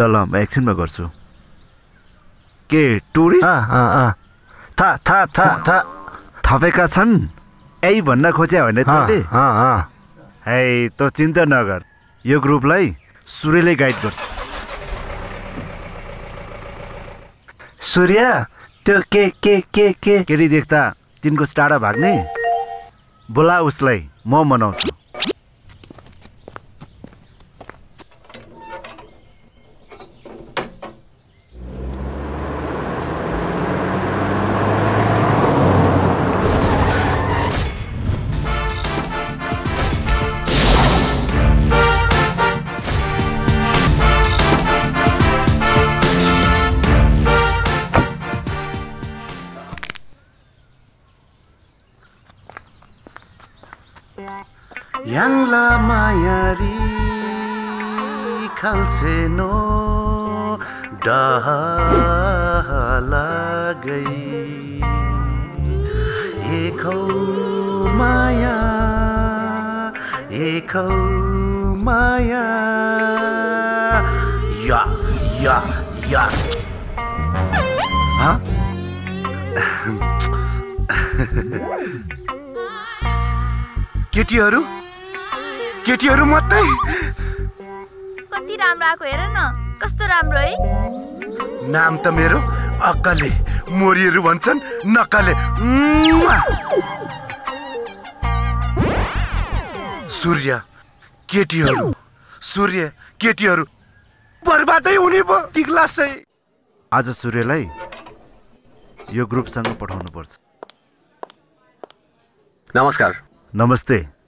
ल ल म एकछिनमा गर्छु। के टुरिस्ट? था था था था। थपेका छन्? यही भन्न खोज्या होइन तैँले है त चिन्ता नगर। यो ग्रुपलाई सूर्यले गाइड गर्छ। सूर्य त्यो के के के के? केटी देख्दा तिनको टाढा भाग्ने? बोला उसलाई म मनाउँछु। याङ्ला मायारी खाल्छेनो डहलागै एकौ माया एकौ माया। या या या। हाँ? केटीहरू? केटीहरू मात्रै? कति राम्रो आएको हेर न। कस्तो राम्रो है। नाम त मेरो अक्कले मोरीहरू भन्छन् नक्कले! सूर्य केटीहरू सूर्य केटीहरू बर्बादै हुने भयो ती ग्लासै। आज सूर्यलाई यो ग्रुपसँग पठाउनुपर्छ। नमस्कार। नमस्ते।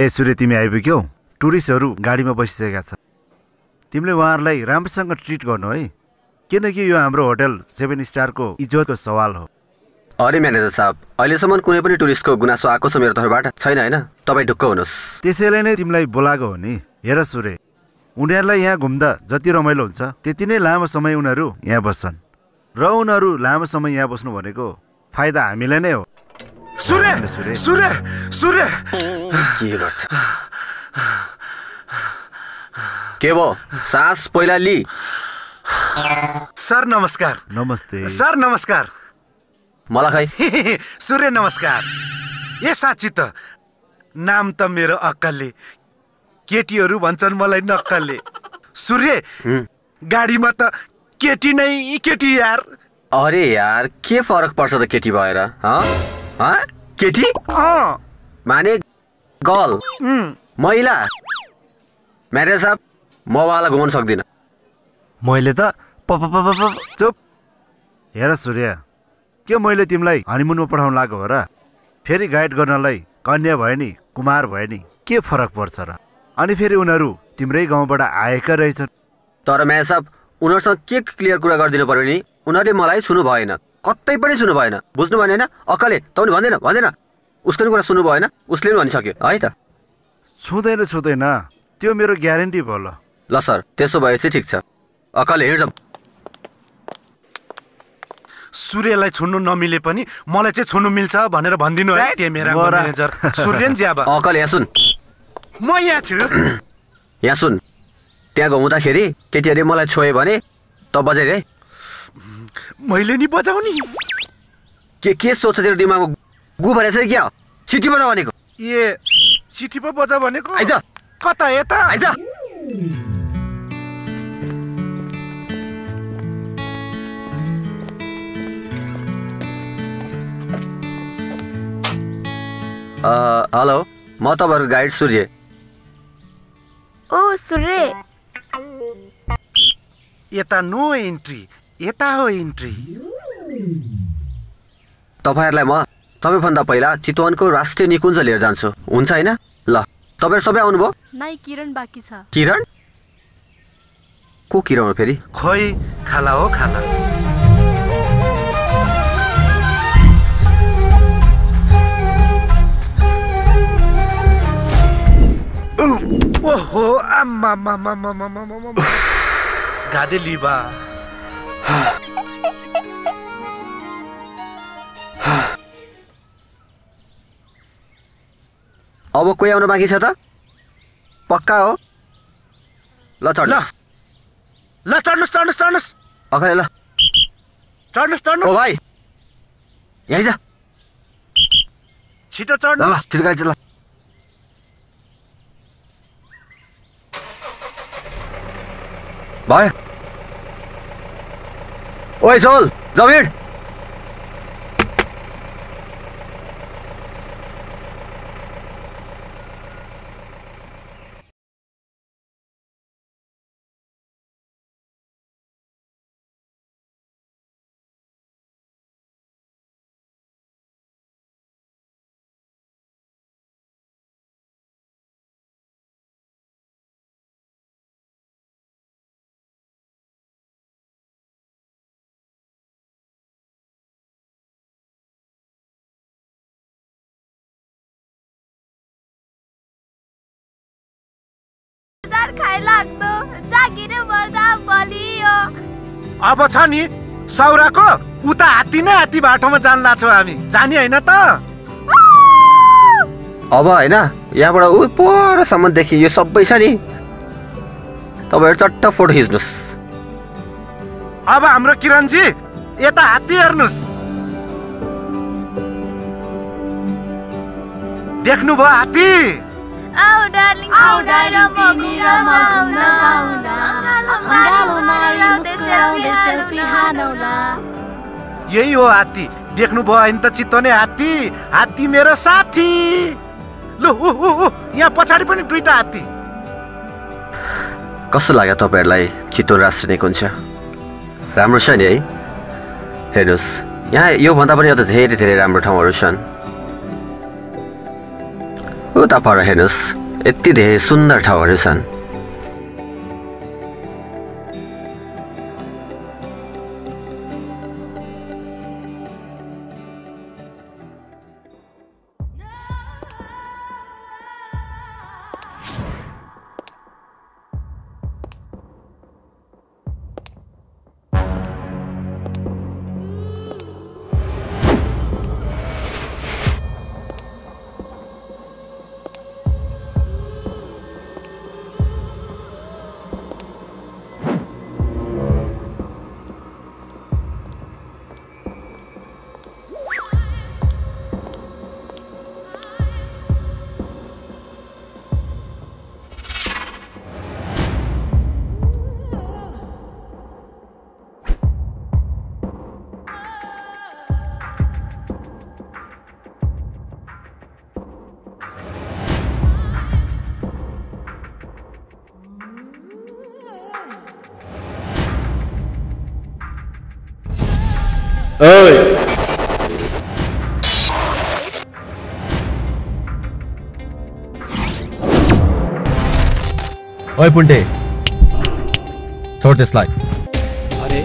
ए सूर्य तिमी आइपुग्यौ। टुरिस्टहरू गाडीमा बसिसकेका छन्। तिमीले उहाँहरूलाई राम्रोसँग ट्रिट गर्नु है। किनकि यो हाम्रो होटल सेभेन स्टारको इज्जतको सवाल हो। अरे म्यानेजर साहब अहिलेसम्म कुनै पनि टुरिस्टको गुनासो आएको छ मेरो तर्फबाट? छैन होइन? तपाईँ ढुक्क हुनुहोस्। त्यसैले नै तिमीलाई बोलाएको हो नि। हेर सूर्य उनीहरूलाई यहाँ घुम्दा जति रमाइलो हुन्छ त्यति नै लामो समय उनीहरू यहाँ बस्छन्। र उनीहरू लामो समय यहाँ बस्नु भनेको फाइदा हामीलाई नै हो। सूर्य सूर्य। सूर्य के गर्छ के भो सास पहिला लि। सर नमस्कार। नमस्ते। सर नमस्कार। मलाई खै? सूर्य नमस्कार। ए साँच्ची त। नाम त मेरो अक्कलले। केटीहरू भन्छन् मलाई नक्कलले। सूर्य गाडीमा त केटी नै केटी यार। अरे यार के फरक पर्छ त केटी भएर? केटी? माने गर्ल। उम्, महिला। म्यानेजर साहब म उहाँलाई घुमाउनु सक्दिनँ। मैले त चुप। हेर सूर्य के मैले तिमीलाई हनिमुनमा पठाउन लागेको हो र? फेरि गाइड गर्नलाई कन्या भयो नि कुमार भयो नि के फरक पर्छ र? अनि फेरि उनीहरू तिम्रै गाउँबाट आएका रहेछन्। तर म्यानेजर साहब उनीहरूसँग के क्लियर कुरा गरिदिनु पर्यो नि? उनीहरूले मलाई सुन्नु भएन। कतै पनि सुन्नु भएन। बुझ्नु भएन होइन? अक्कले तपाईँले भन्दैन भन्दैन। उसको नि कुरा सुन्नु भएन उसले पनि भनिसक्यो है त। छुँदैन छुँदैन त्यो मेरो ग्यारेन्टी भयो ल। ल सर त्यसो भए चाहिँ ठिक छ। अक्कले हिँड्छ। सूर्यलाई छुन्नु नमिले पनि मलाई चाहिँ छुन्नु मिल्छ भनेर भनिदिनु है गोरा। म्यानेजर। सूर्यन ज्याबा। अक्कल यहाँ सुन। म यहाँ छु। यहाँ सुन। त्यहाँ घुमाउँदाखेरि केटीहरूले मलाई छोयो भने त बजाइदे है मैले नि बजाउने। के के सोच्छ तेरो दिमागमा? गु भनेको छ कि क्या? सिटी बजा भनेको। ए चिठी पो बजा भनेको? आइज। कता यता? आइज। अ, हेलो म तपाईँहरूको गाइड सूर्य। ओ सूर्य। यता नो इन्ट्री यता हो इन्ट्री तपाईँहरूलाई म सबैभन्दा पहिला चितवनको राष्ट्रिय निकुञ्ज लिएर जान्छु। हुन्छ होइन? ल तपाईँहरू सबै आउनुभयो? नाइ किरण बाँकी छ। किरण? को किरण हो फेरि? खोइ खाला हो खाला। ओहो आम्मा मामा मामा मामा गाडे लिबा। अब कोही आउनु बाँकी छ त? पक्का हो? ल चढ ल। ल चढ्नुहोस् चढ्नुहोस् चढ्नुहोस्। अगाडि ल। चढ्नुहोस् ओ चढ्नुहोस् भाइ! यहीँ जा। छिटो ल ल छिटो गाडी चला। भयो। ओइ सोल जमिड लाग्दो जागिर बलियो। अब छ नि सौराको उता हात्ती नै हात्ती बाटोमा जान लाग्छौँ हामी। जाने होइन त। अब होइन यहाँबाट ऊ परसम्मदेखि यो सबै छ नि। तपाईँहरू चट्ट फोटो खिच्नुहोस्। अब हाम्रो किरणजी यता हात्ती हेर्नुहोस्। देख्नुभयो हात्ती? आऊ डार्लिङ आऊ डार्लिङ तिमी रमाउन अँगालो मारी मुस्कुराउँदै सेल्फी हानौला यही हो हात्ती देख्नुभयो होइन त चितवने हात्ती हात्ती मेरो साथी लु ऊ ऊ यहाँ पछाडि पनि दुईटा हात्ती कस्तो लाग्यो तपाईँहरूलाई चितवन राष्ट्रिय निकुञ्ज राम्रो छ नि है हेर्नुहोस् यहाँ योभन्दा पनि अझ धेरै धेरै राम्रो ठाउँहरू छन् उता पर हेर्नुहोस् यति धेरै सुन्दर ठाउँहरू छन्। ओइ पुन्टे छोड त्यसलाई अरे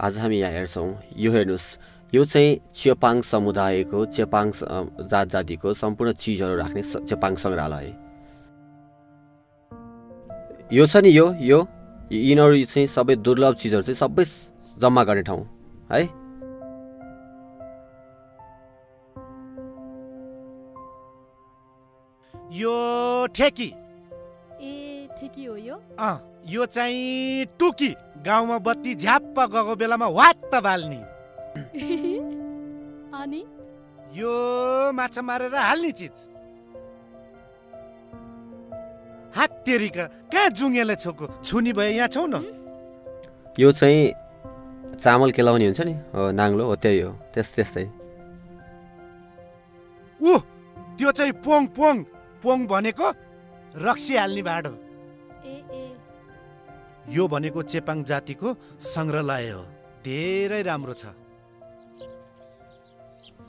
आज हामी यहाँ हेर्छौँ यो हेर्नुहोस् यो चाहिँ चेपाङ समुदायको अ, जात जातिको सम्पूर्ण चिजहरू राख्ने चेपाङ सङ्ग्रहालय। यो छ नि यो यो यिनीहरू चाहिँ सबै दुर्लभ चिजहरू चाहिँ सबै जम्मा गर्ने ठाउँ है? यो ठेकी। ए ठिकै हो यो? अँ। यो चाहिँ टुकी गाउँमा बत्ती झ्याप्प गएको बेलामा वात्त बाल्ने। अनि? यो माछा मारेर हाल्ने चिज। हात तेरिका कहाँ जुङ्गेलाई छोको? छुनी भयो यहाँ छौ न। यो चाहिँ चामल केलाउने हुन्छ नि। हो नाङ्लो हो त्यही हो। त्यस त्यस्तै। ऊ त्यो चाहिँ पोङ पोङ पोङ भनेको रक्सी हाल्ने भाँडो। यो भनेको चेपाङ जातिको सङ्ग्रहालय हो। धेरै राम्रो छ।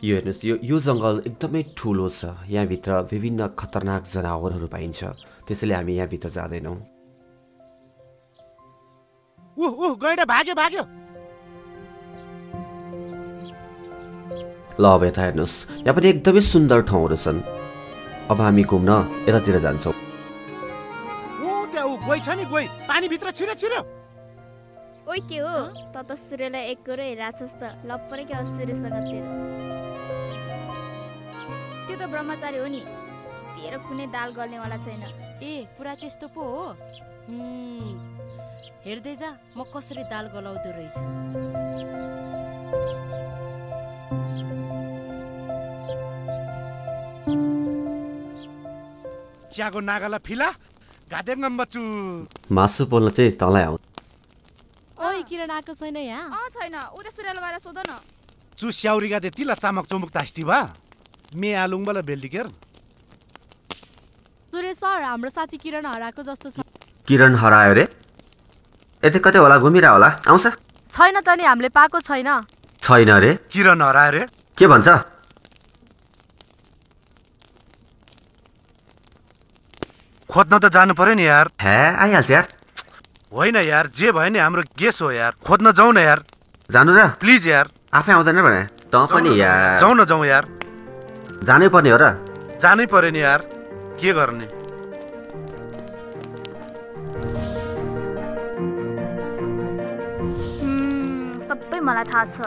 यो हेर्नुहोस् यो यो जङ्गल एकदमै ठुलो छ। यहाँभित्र विभिन्न खतरनाक जनावरहरू पाइन्छ। त्यसैले हामी यहाँभित्र जाँदैनौँ। गैडा भाग्यो भाग्यो। ल अब यता हेर्नुहोस्। यहाँ पनि एकदमै सुन्दर ठाउँहरू छन्। अब हामी घुम्न यतातिर जान्छौँ। गोइ छ नि गोइ पानीभित्र छिरो छिरो ओइ के हो? त त सूर्यलाई एक कुरो त। लप्परै क्या सूर्यसँग तेरो? त्यो त ब्रह्मचारी हो नि। तेरो कुनै दाल गर्नेवाला छैन। ए कुरा त्यस्तो पो हो? हेर्दै जा म कसरी दाल गलाउँदो रहेछु। चियाको नागाला फिला। मासु पोल्न चाहिँ तँलाई आउँछ ओइ किरण आएको छैन यहाँ अँ छैन उता सूर्यलाई गएर सोध न चु स्याउरीगा दे तिला चामक चुमुक तास्टी भा मे आलुङबला बेल्डिकेर सुरेश सर हाम्रो साथी किरण हराएको जस्तो छ किरण हरायो रे यतै कतै होला घुमिरह होला आउँछ छैन त नि हामीले पाएको छैन छैन रे किरण हरायो रे के भन्छ खोज्न त जानु पर्यो नि यार। हे आइहाल्छ यार। होइन यार जे भयो नि हाम्रो गेस हो यार। खोज्न जाउँ न यार। जानु र? प्लिज यार। आफै आउँदैन भने? तँ पनि यार। जाउँ न जाउँ यार। जानै पर्ने हो र? जानै पर्यो नि यार। के गर्ने? सबै मलाई थाहा छ।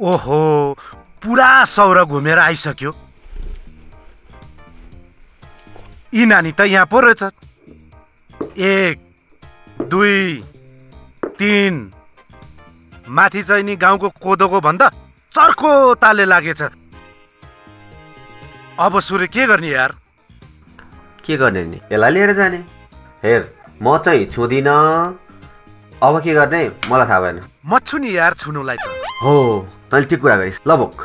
ओहो पुरा सौर घुमेर आइसक्यो। यी नानी त यहाँ पो रहेछ एक दुई तिन। माथि चाहिँ नि गाउँको कोदोको भन्दा चर्को ताले लागेछ। अब सूर्य के गर्ने यार? के गर्ने नि? यसलाई लिएर जाने। हेर म चाहिँ छुँदिनँ। अब के गर्ने? मलाई थाहा भएन। म छु नि यार छुनुलाई त। हो। तैँले ठिक कुरा गरिस् ल बोक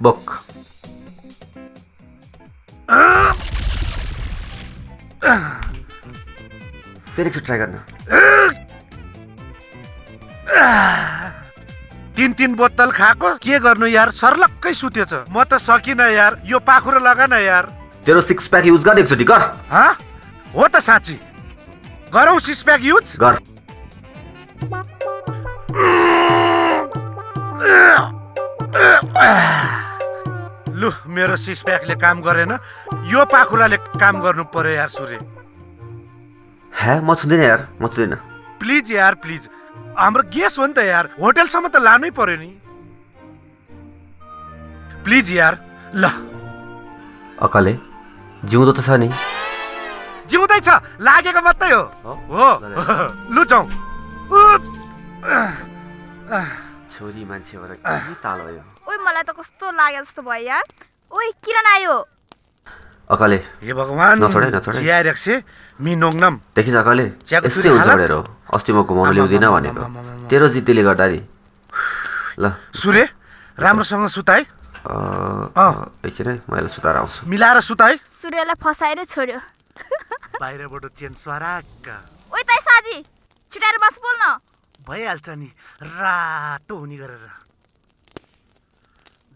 बोकु फेरि एकचोटि ट्राई गर्न तिन तिन बोतल खाएको के गर्नु यार सर्लक्कै सुतेछ म त सकिनँ यार यो पाखुरो लगा न यार तेरो सिक्स प्याक युज गर एकचोटि गर हँ हो त साँच्ची गरौँ सिक्स प्याक युज गर लु मेरो सिक्स प्याकले काम गरेन। यो पाखुराले काम गर्नु पर्यो यार सूर्य। हे म छुँदिनँ यार म छुँदिनँ। प्लिज यार प्लिज। हाम्रो गेस हो नि त यार होटेलसम्म त लानै पर्यो नि। प्लिज यार ल। अकाले जिउँदो त छ नि। जिउँदैछ लागेको मात्रै हो। हो लु जाउँ। छोरी मान्छेबाट के ताल हो। यो ओइ मलाई त कस्तो लाग्यो जस्तो भयो यार। ओइ किरण आयो। अकाले हे भगवान् नछोडे, नछोडे। चियाइरहेको छे मिनोङनम देखिस् अकाले यस्तै हुन्छ? भनेर अस्ति म घुमाउनु ल्याउँदिनँ भनेको। तेरो जिद्दीले गर्दा नि ल। सूर्य राम्रोसँग अँ। एकछिन है मैले सुताएर आउँछु। मिलाएर सुताइ। सूर्यलाई फसाएरै छोड्यो। बाहिरबाट चेन स्वाराक्क ओइ ताई साजी छिटाएर बस बोल्न। भइहाल्छ नि। रातो हुने गरेर।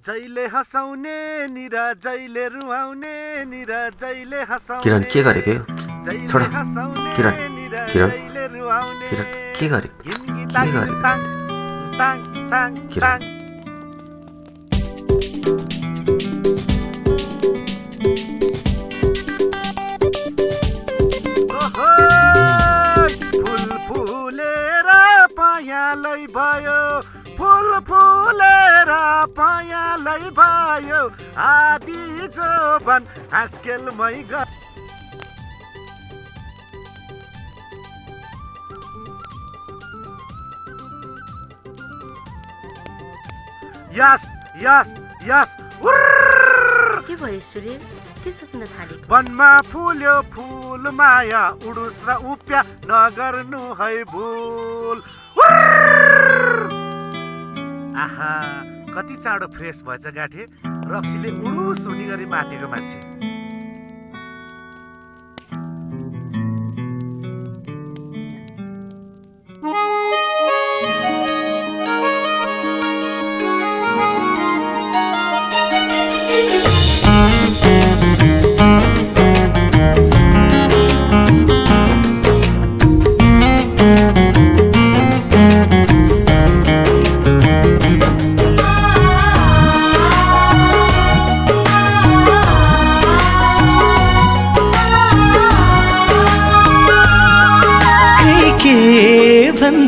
जहिले हँसाउने निर जहिले रुवाउने निर जहिले हँसाउने किरण के गरेको यो? छोड। किरण, किरण, किरण के गरेको? के गरेको? ताङ ताङ ताङ किरण। पायालै भयो। फुल फुलेर पायालै भयो। आदि जोबन हाँसखेलमै ग यस यस यस! के भयो सूर्य? के सोच्न थालेको? वनमा फुल्यो फुल माया। उडुस र उप्या नगर्नु है भुल! आहा कति चाँडो फ्रेस भएछ गाठे। रक्सीले उडुस हुने गरी मातेको मान्छे।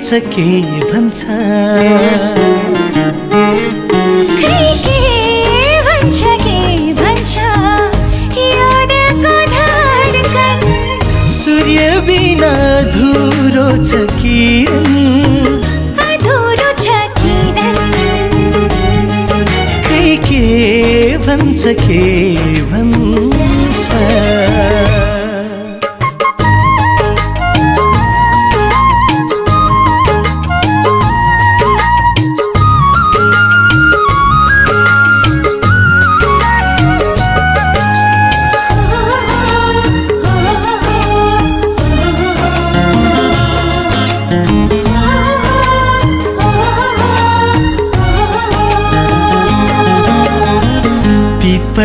भन्छ के भन्छ? सूर्य बिना धुरो छ किरण। अधुरो छ किरण। खै के भन्छ के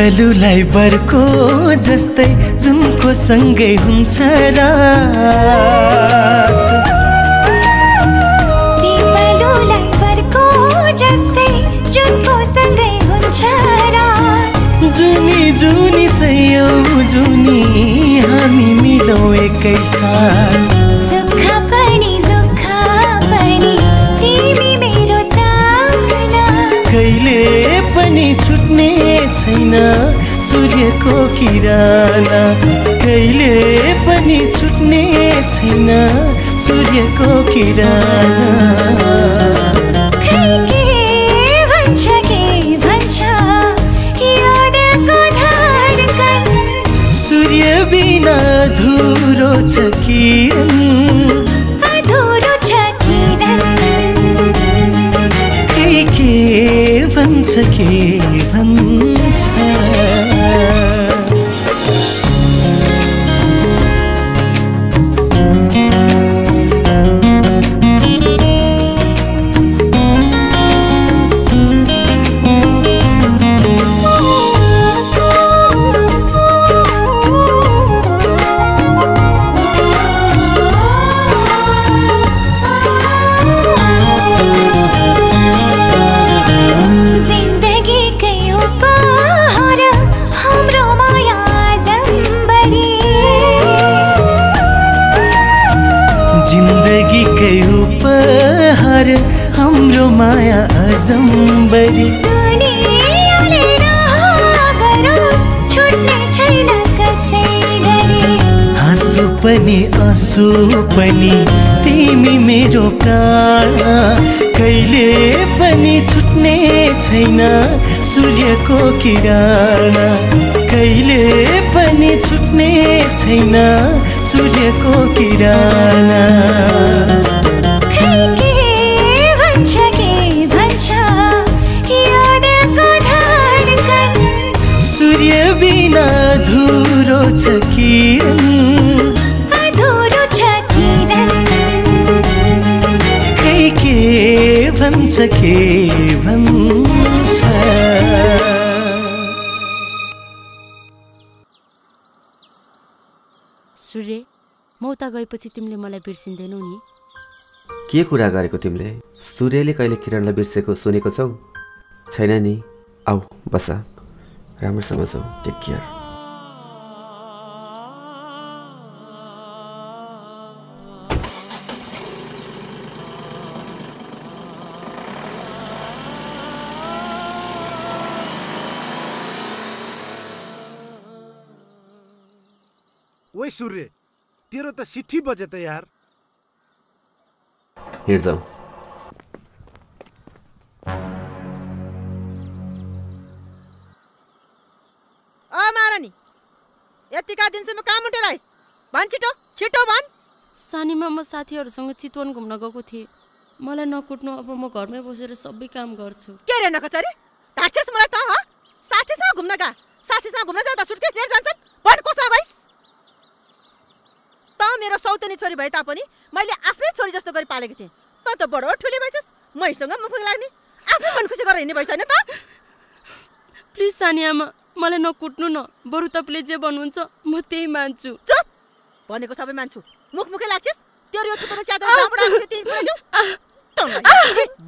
पिपलुलाई बर्को जस्तै जुनको सँगै हुन्छ रात। जुनी जुनी सयौँ जुनी हामी मिलौँ एकै छैन सूर्यको किरण। कहिले पनि छुट्ने छैन सूर्यको किरण। के के बिना धुरो छ किरण। अधुरो छ किरण। खै के भन्छ के आँसु पनि। तिमी मेरो प्राण। कहिले पनि छुट्ने छैन सूर्यको किरण। कहिले पनि छुट्ने छैन सूर्यको किरण। भन्छ के भन्छ सूर्य म उता गएपछि तिमीले मलाई बिर्सिँदैनौ नि। के कुरा गरेको तिमीले? सूर्यले कहिले किरणलाई बिर्सेको सुनेको छौ? छैन नि? आऊ बस। राम्रोसँग छौ। टेक केयर ओइ सूर्य तेरो त सिट्ठी बजे त यार। हिँड जाऊ। अ महारानी यतिका दिनसम्म कहाँ मुटेर आइस? भन् छिटो छिटो भन्। सानीमा म साथीहरूसँग चितवन घुम्न गएको थिएँ। मलाई नकुट्नु अब म घरमै बसेर सबै काम गर्छु। के रे नकचरी ढाक्छस् मलाई त ह? साथीसँग घुम्न गा। साथीसँग घुम्न जाँदा सुटकेस लिएर जान्छन्। भन् कोसँग गइस? मेरो सौतनी छोरी भए तापनि मैले आफ्नै छोरी जस्तो गरी पालेको थिएँ। त त बडो ठुली भइछस् मैसँग मुफुक लाग्ने। आफै मन खुसी गरेर हिँड्ने भइस होइन त। प्लिज सानी आमा मलाई नकुट्नु न। बरु तपाईँले जे भन्नुहुन्छ म त्यही मान्छु। चुप! भनेको सबै मान्छु। मुखमुखै लाग्छस्? तेरो यो च्यादर त्यहीँ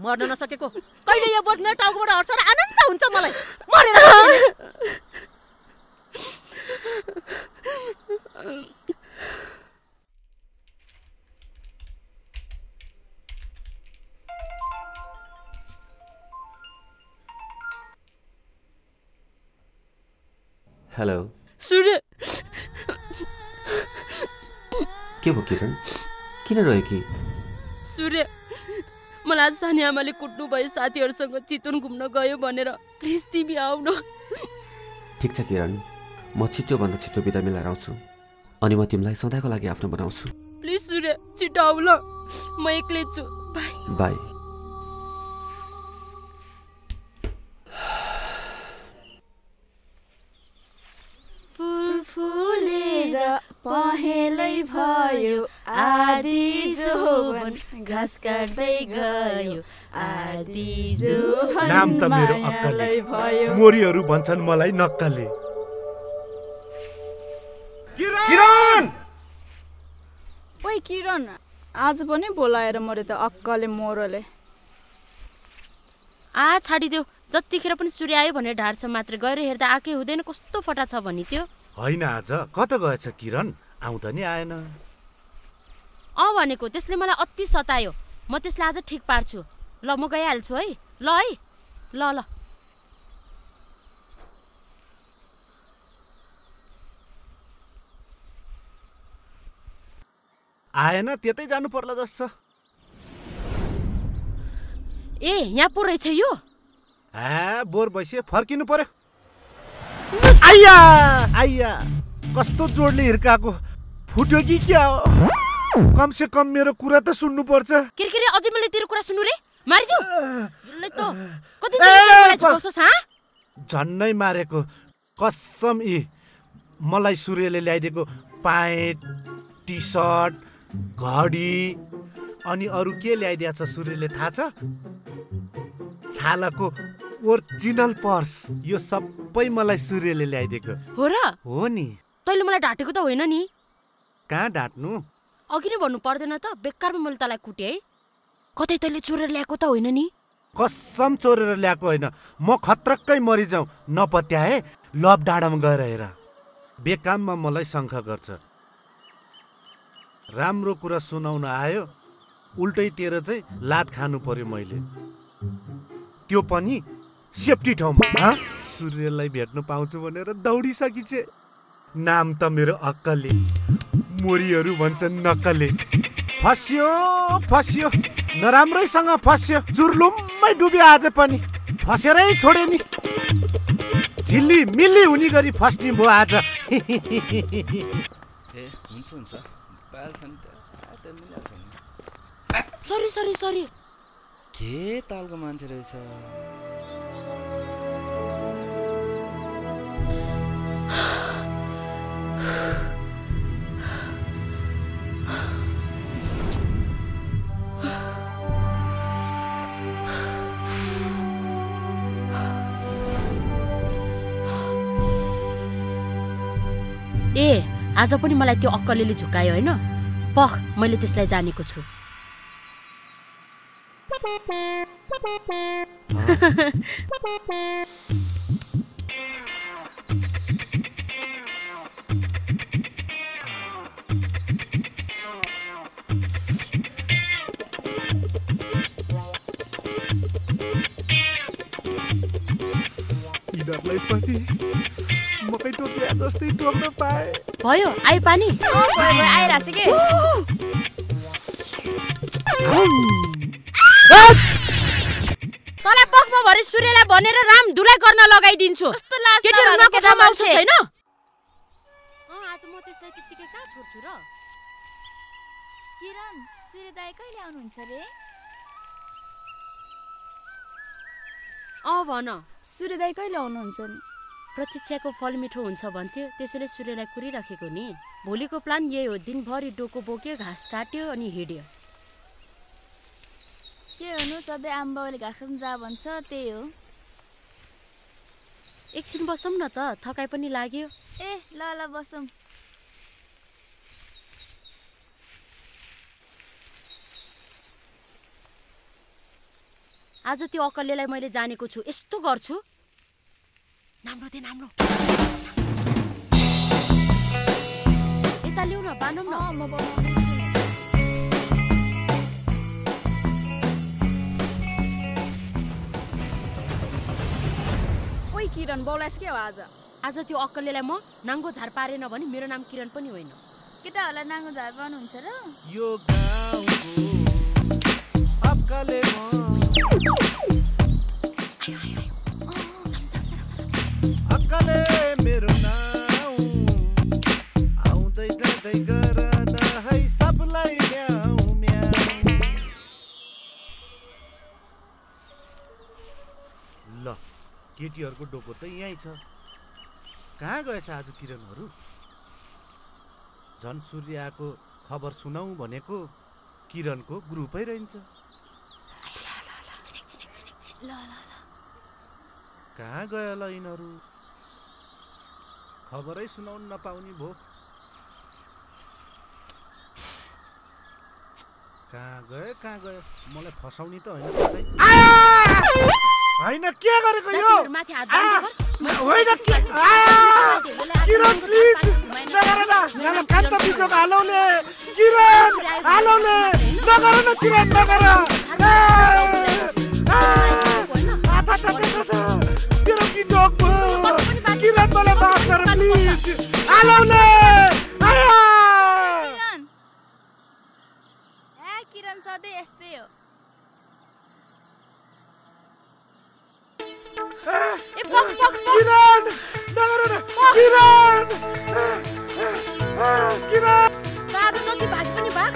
मर्न नसकेको। कहिले यो बोझ मेरो टाउकोबाट हट्छ र आनन्द हुन्छ मलाई? मरेर हेलो सूर्य। के भयो किरण? किन रह्यो कि? सूर्य मलाई आज सानी आमाले कुट्नु भयो साथीहरूसँग चितवन घुम्न गयो भनेर। प्लिज तिमी आऊ न ठिक छ किरण। म छिटोभन्दा छिटो बिदा मिलाएर आउँछु। अनि म तिमीलाई सधैँको लागि आफ्नो बनाउँछु। प्लिज सूर्य छिटो आऊ ल म एक्लै छु। बाई। बाई। पहेँलै भयो। आदि जोबन घाँस काट्दै गयो। आदि जोबन नाम त मेरो अक्कले भयो। मोरीहरू भन्छन् मलाई नक्कले किरण! ओइ किरण आज पनि बोलाएर मरे त अक्कले मोरले। आ छाडिदेऊ। जतिखेर पनि सूर्य आयो भनेर ढाड्छ मात्र। गएर हेर्दा आएकै हुँदैन। कस्तो फटा छ भनी त्यो। होइन आज। कता गएछ किरण? आउँदा नि आएन। अँ भनेको त्यसले मलाई अति सतायो। म त्यसलाई आज ठिक पार्छु। ल म गइहाल्छु है। ल है। ल ल। आएन त्यतै जानु पर्ला जस्तो ए यहाँ पो रहेछ यो? बोर भइसक्यो फर्किनु पर्यो। आइया आइया कस्तो जोडले हिर्काएको? फुट्यो कि क्या? हो कमसे कम मेरो कुरा त सुन्नुपर्छ। के रे, के रे अझै मैले तेरो कुरा सुन्नु रे? यसलाई त कति ए, झन्नै मारेको। कसम यी। मलाई सूर्यले ल्याइदिएको प्यान्ट टी सर्ट घडी अनि अरू के ल्याइदिएछ सूर्यले थाहा छ? छालाको ओरिजिनल पर्स। यो सबै मलाई सूर्यले ल्याइदिएको। हो र? हो नि। तैँले मलाई ढाँटेको त होइन नि। कहाँ डाँट्नु? अघि नै भन्नु पर्दैन त। बेकारमा मैले तँलाई कुटेँ। है कतै तैँले चोरेर ल्याएको त होइन नि। कसम चोरेर ल्याएको होइन। म खत्रक्कै मरिजाउँ। नपत्याए लभ डाँडामा गएर हेर। बेकाममा मलाई शङ्का गर्छ। राम्रो कुरा सुनाउन आयो। उल्टै तेरो चाहिँ लात खानु पर्यो मैले। त्यो पनि सेफ्टी ठाउँमा हँ? सूर्यलाई भेट्न पाउँछु भनेर दौडिसकिछे नाम त मेरो अक्कले मोरीहरू भन्छन् नक्कले फस्यो फस्यो नराम्रैसँग फस्यो चुर्लुम्मै डुब्यो आज पनि। फसेरै छोड्यो नि। झिल्ली मिल्ली हुने गरी फस्ने भयो आज। ए हुन्छ हुन्छ। Sorry sorry sorry. के तालको मान्छे रहेछ? ए आज पनि मलाई त्यो अक्कलीले झुकायो होइन? पख मैले त्यसलाई जानेको छु। यिनीहरूलाई पनि मकै टोकिया जस्तै टोक्न पाए। भयो आयो पानी। आइरहेको छ कि? तँलाई पखमा भरे सूर्यलाई भनेर राम धुलाई गर्न लगाइदिन्छु। छैन? आज म त्यसलाई त्यत्तिकै कहाँ छोड्छु र? किरण सूर्य दाई कहिले आउनुहुन्छ रे? अँ भन। सूर्यदाई कहिले आउनुहुन्छ नि। प्रतीक्षाको फल मिठो हुन्छ भन्थ्यो त्यसैले सूर्यलाई कुरिराखेको नि। भोलिको प्लान यही हो दिनभरि डोको बोक्यो घाँस काट्यो अनि हिँड्यो। के हुनु? सधैँ आम्बाबाले घाँस जा भन्छ त्यही हो। एकछिन बसौँ न त थकाइ पनि लाग्यो। ए ल ल बसौँ। आज त्यो अकल्यलाई मैले जानेको छु। यस्तो गर्छु। नाम्रो दे नाम्रो। यता ल्याउ न बानौँ न। ओइ किरण बोलाइस के हो आज? आज त्यो अकल्यलाई म नाङ्गो झार पारेन भने मेरो नाम किरण पनि होइन। केटाहरूलाई नाङ्गो झार पाउनुहुन्छ र? यो ल केटीहरूको डोको त यहीँ छ। कहाँ गएछ आज किरणहरू? झन् सूर्य आएको खबर सुनाऊ भनेको किरणको ग्रुपै रहन्छ। ल ल ल। कहाँ गयो ल यिनीहरू? खबरै सुनाउन नपाउने भो। कहाँ गयो कहाँ गयो? मलाई फसाउने त होइन। होइन के गरेको यो। होइन! किरण प्लिज! नगर न गाला कान्त बिचोक हालौले। किरण हालौले। नगर न किरण नगर बिचोक भयो। किरण मलाई माफ गर प्लिज आया! किरण सधैँ यस्तै हो किरण किरण किरण आज जति भाग पनि भाग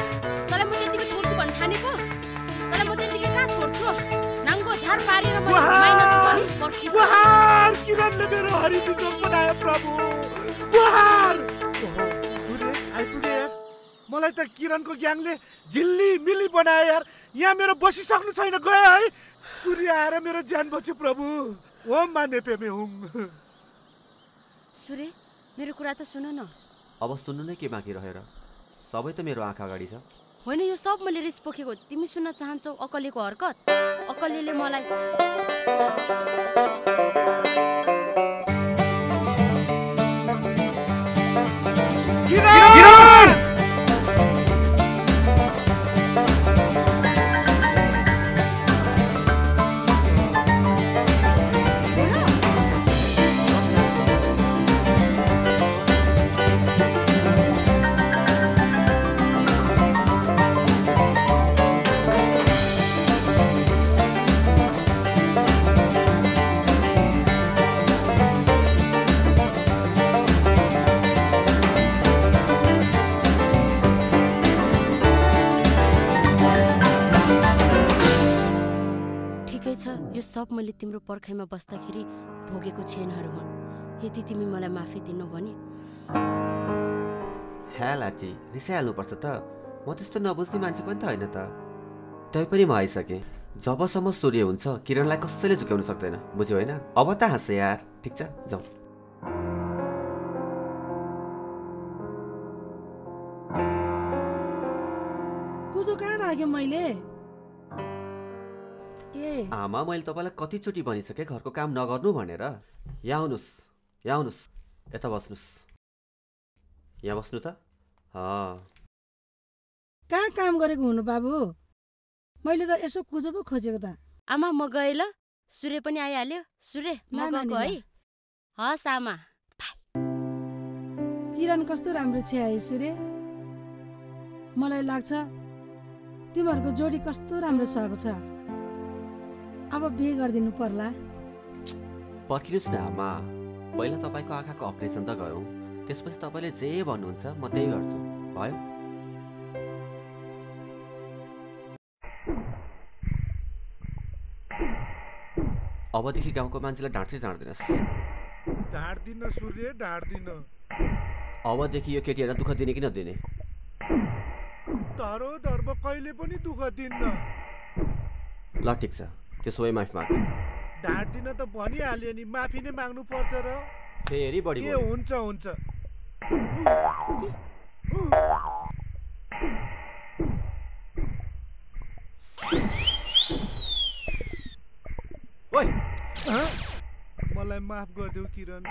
किरणले मेरो हरि बिजोक बनायो प्रभु बहार ओहो, सूर्य आइपुगे यार मलाई त किरणको ग्याङले झिल्ली मिली बनायो यार यहाँ मेरो बसिसक्नु छैन गयो है सूर्य आएर मेरो ज्यान बच्यो प्रभु ओम माने पेमे हुम सूर्य मेरो कुरा त सुन न। अब सुन्नु नै के बाँकी रहेर? सबै त मेरो आँखा अगाडि छ। होइन यो सब मैले रिस पोखेको। तिमी सुन्न चाहन्छौ अकलेको हरकत? अकलेले मलाई यो सब मैले तिम्रो पर्खाइमा बस्दाखेरि भोगेको क्षणहरू हुन्। यदि तिमी मलाई माफी दिनु भने। ह्या लाटी रिसाइहाल्नुपर्छ त। म त्यस्तो नबुझ्ने मान्छे पनि त होइन त। तैपनि म आइसकेँ। जबसम्म सूर्य हुन्छ किरणलाई कसैले झुक्याउन सक्दैन। बुझ्यो होइन? अब त हाँसे यार। ठिक छ जाउँ। राखेँ मैले? ए। आमा मैले तपाईँलाई कतिचोटि भनिसकेँ घरको काम नगर्नु भनेर। यहाँ आउनुहोस् यहाँ आउनुहोस् यता बस्नुहोस्। यहाँ बस्नु त? कहाँ काम गरेको हुनु बाबु? मैले त यसो कुजो पो खोजेको त। आमा म गएँ ल। सूर्य पनि आइहाल्यो। सूर्य म गएको। है। हस् आमा। किरण कस्तो राम्रो छ है सूर्य मलाई लाग्छ तिमीहरूको जोडी कस्तो राम्रो सुहाएको छ। अब बिहे गरिदिनु पर्ला। पर्खिनुहोस् न आमा। पहिला तपाईँको आँखाको अपरेसन त गरौँ। त्यसपछि तपाईँले जे भन्नुहुन्छ म त्यही गर्छु। भयो। अबदेखि गाउँको मान्छेलाई ढाँट्छै जाँड्दैनस्। ढाँड्दिन सूर्य ढाँड्दिन। अबदेखि यो केटीहरूलाई दुःख दिने कि नदिने? तारो धर्म कहिले पनि दुःख दिन्न। ल ठिक छ। त्यसो भए माफी माग। ढाँट्दिन त भनिहाल्यो नि माफी नै माग्नु पर्छ र। फेरि बढी ए। हुन्छ हुन्छ। ओइ! हँ? मलाई माफ गरिदेऊ किरण।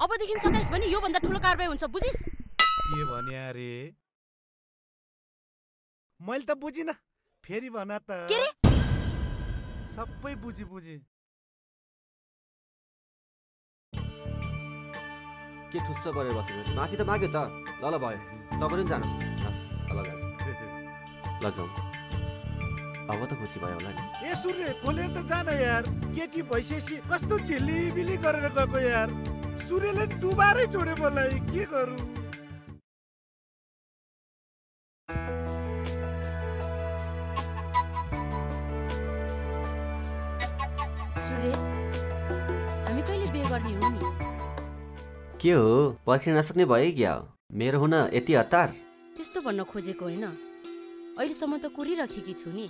अबदेखि सताइस भने योभन्दा ठुलो कारवाही हुन्छ बुझिस? के भने अरे? मैले त बुझिनँ। फेरि भन त। के रे? सबै बुझी बुझी। के ठुस्स गरेर बसेको? माफी त माग्यो त। ल ल भयो। तपाईँ पनि जानुहोस्। हस् ल जाउँ। अब त खुसी भयो होला नि। ए सूर्य खोलेर त जान यार। केटी भइसकेपछि कस्तो झिलिबिली गरेर गएको यार। सूर्यले डुबारै छोड्यो मलाई। के गरौँ? के हो? पर्खिन नसक्ने भयो क्या? मेरो हुन यति हतार? त्यस्तो भन्न खोजेको होइन। अहिलेसम्म त कुरिराखेकी छु नि।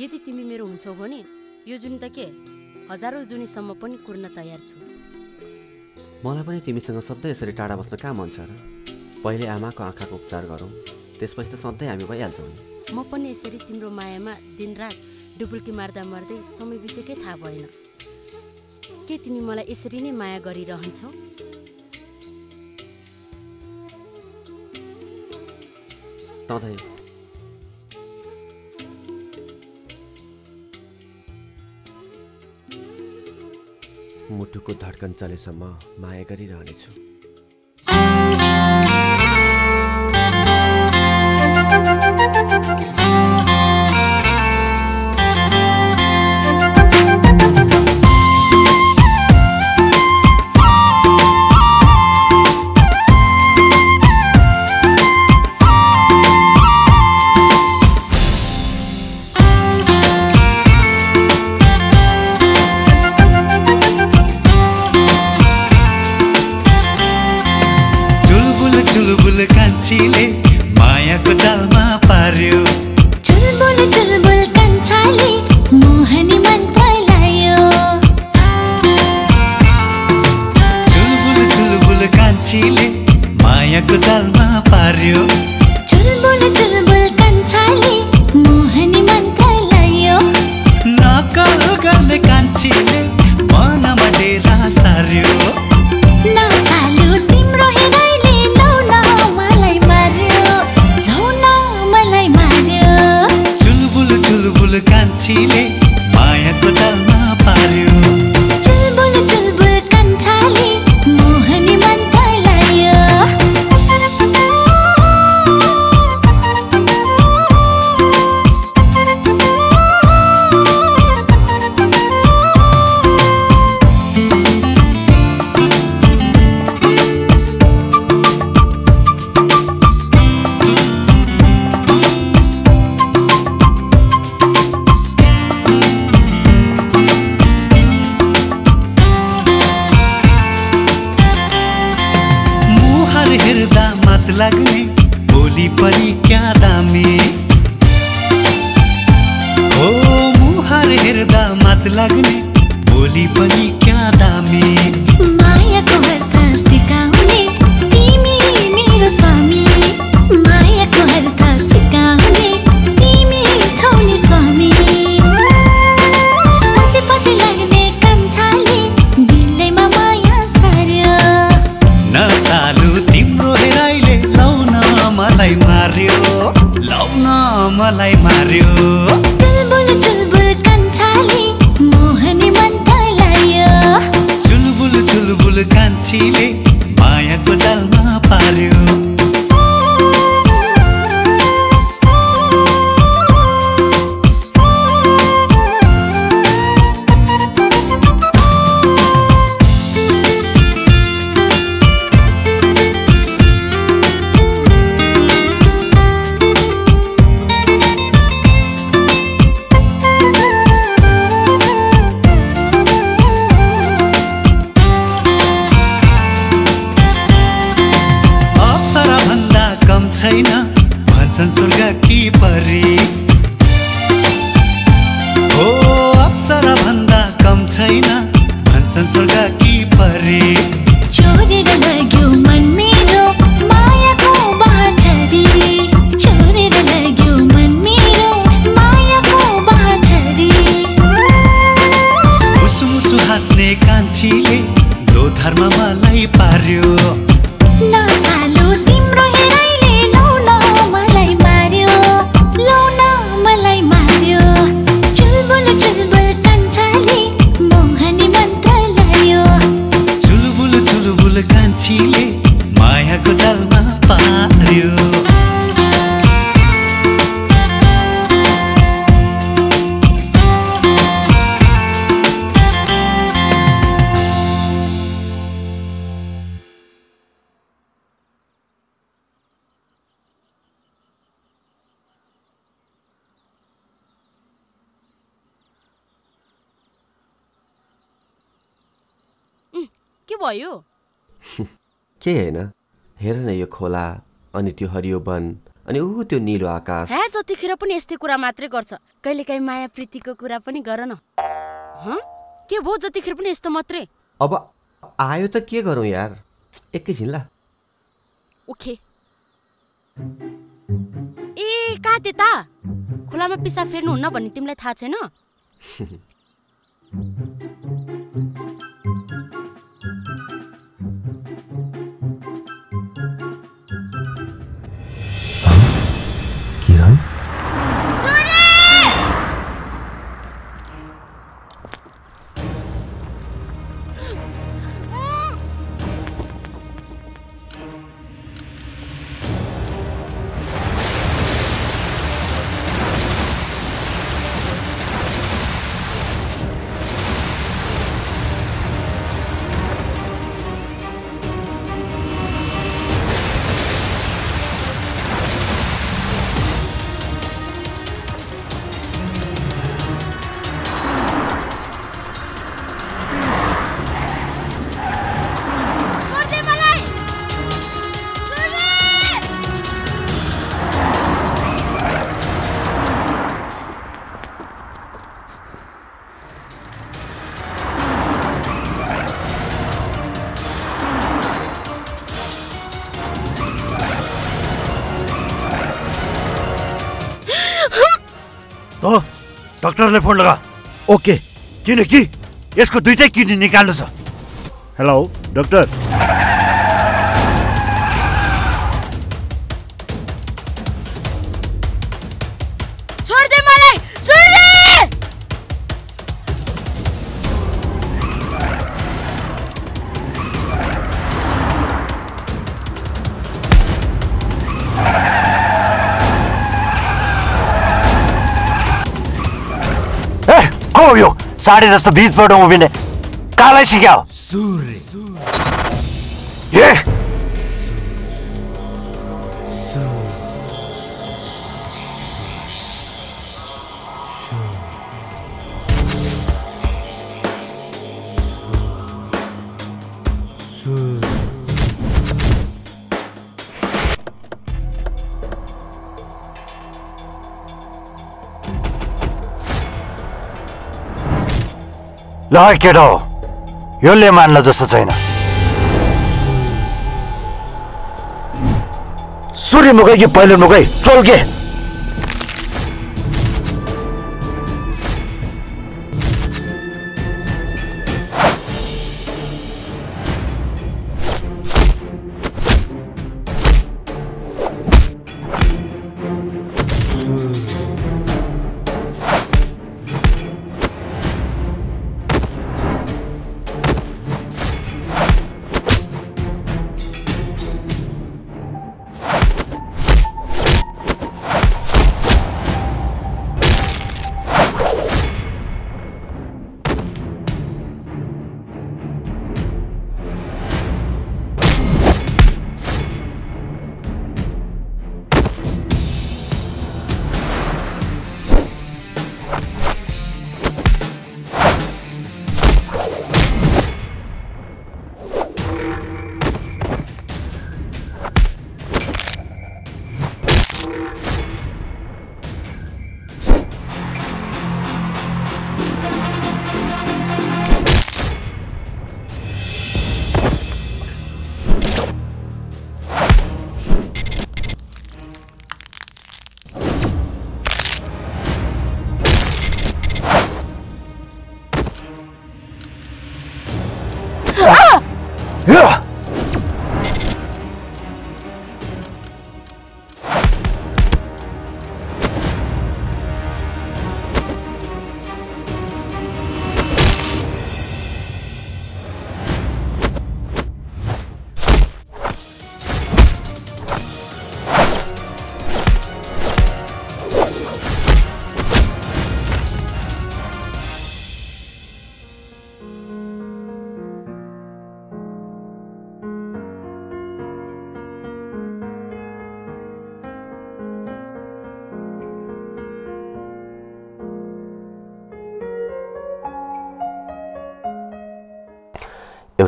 यदि तिमी मेरो हुन्छौ भने यो जुन त के? हजारौँ जुनीसम्म पनि कुर्न तयार छु। मलाई पनि तिमीसँग सधैँ यसरी टाढा बस्न कहाँ मन छ र? पहिले आमाको आँखाको उपचार गरौँ त्यसपछि त सधैँ हामी भइहाल्छौँ। म पनि यसरी तिम्रो मायामा दिनरात डुबुल्की मार्दा मार्दै समय बितेकै थाहा भएन। के तिमी मलाई यसरी नै माया गरिरहन्छौ? मुटुको धड्कन चलेसम्म माया गरिरहनेछु। भयो? केही होइन? हेर न यो खोला अनि त्यो हरियो वन अनि ऊ त्यो निलो आकाश। हे जतिखेर पनि यस्तै कुरा मात्रै गर्छ। कहिलेकाहीँ माया प्रीतिको कुरा पनि गर न। हँ? के भयो जतिखेर पनि यस्तो मात्रै? अब आयो त के गरौँ यार? एकैछिन ल। उखे ए कहाँ त्यता? खोलामा पिसा फेर्नुहुन्न भन्ने तिमीलाई थाहा छैन? डक्टरले फोन लगा। ओके। किनकि यसको दुइटै किडनी निकाल्नु छ हेलो डक्टर। साढे जस्तो बिचबाट उभिने कालै सिकाऊ ल केटो यसले मान्ला जस्तो छैन। सूर्य मुखै कि पहिलो मुखै चोल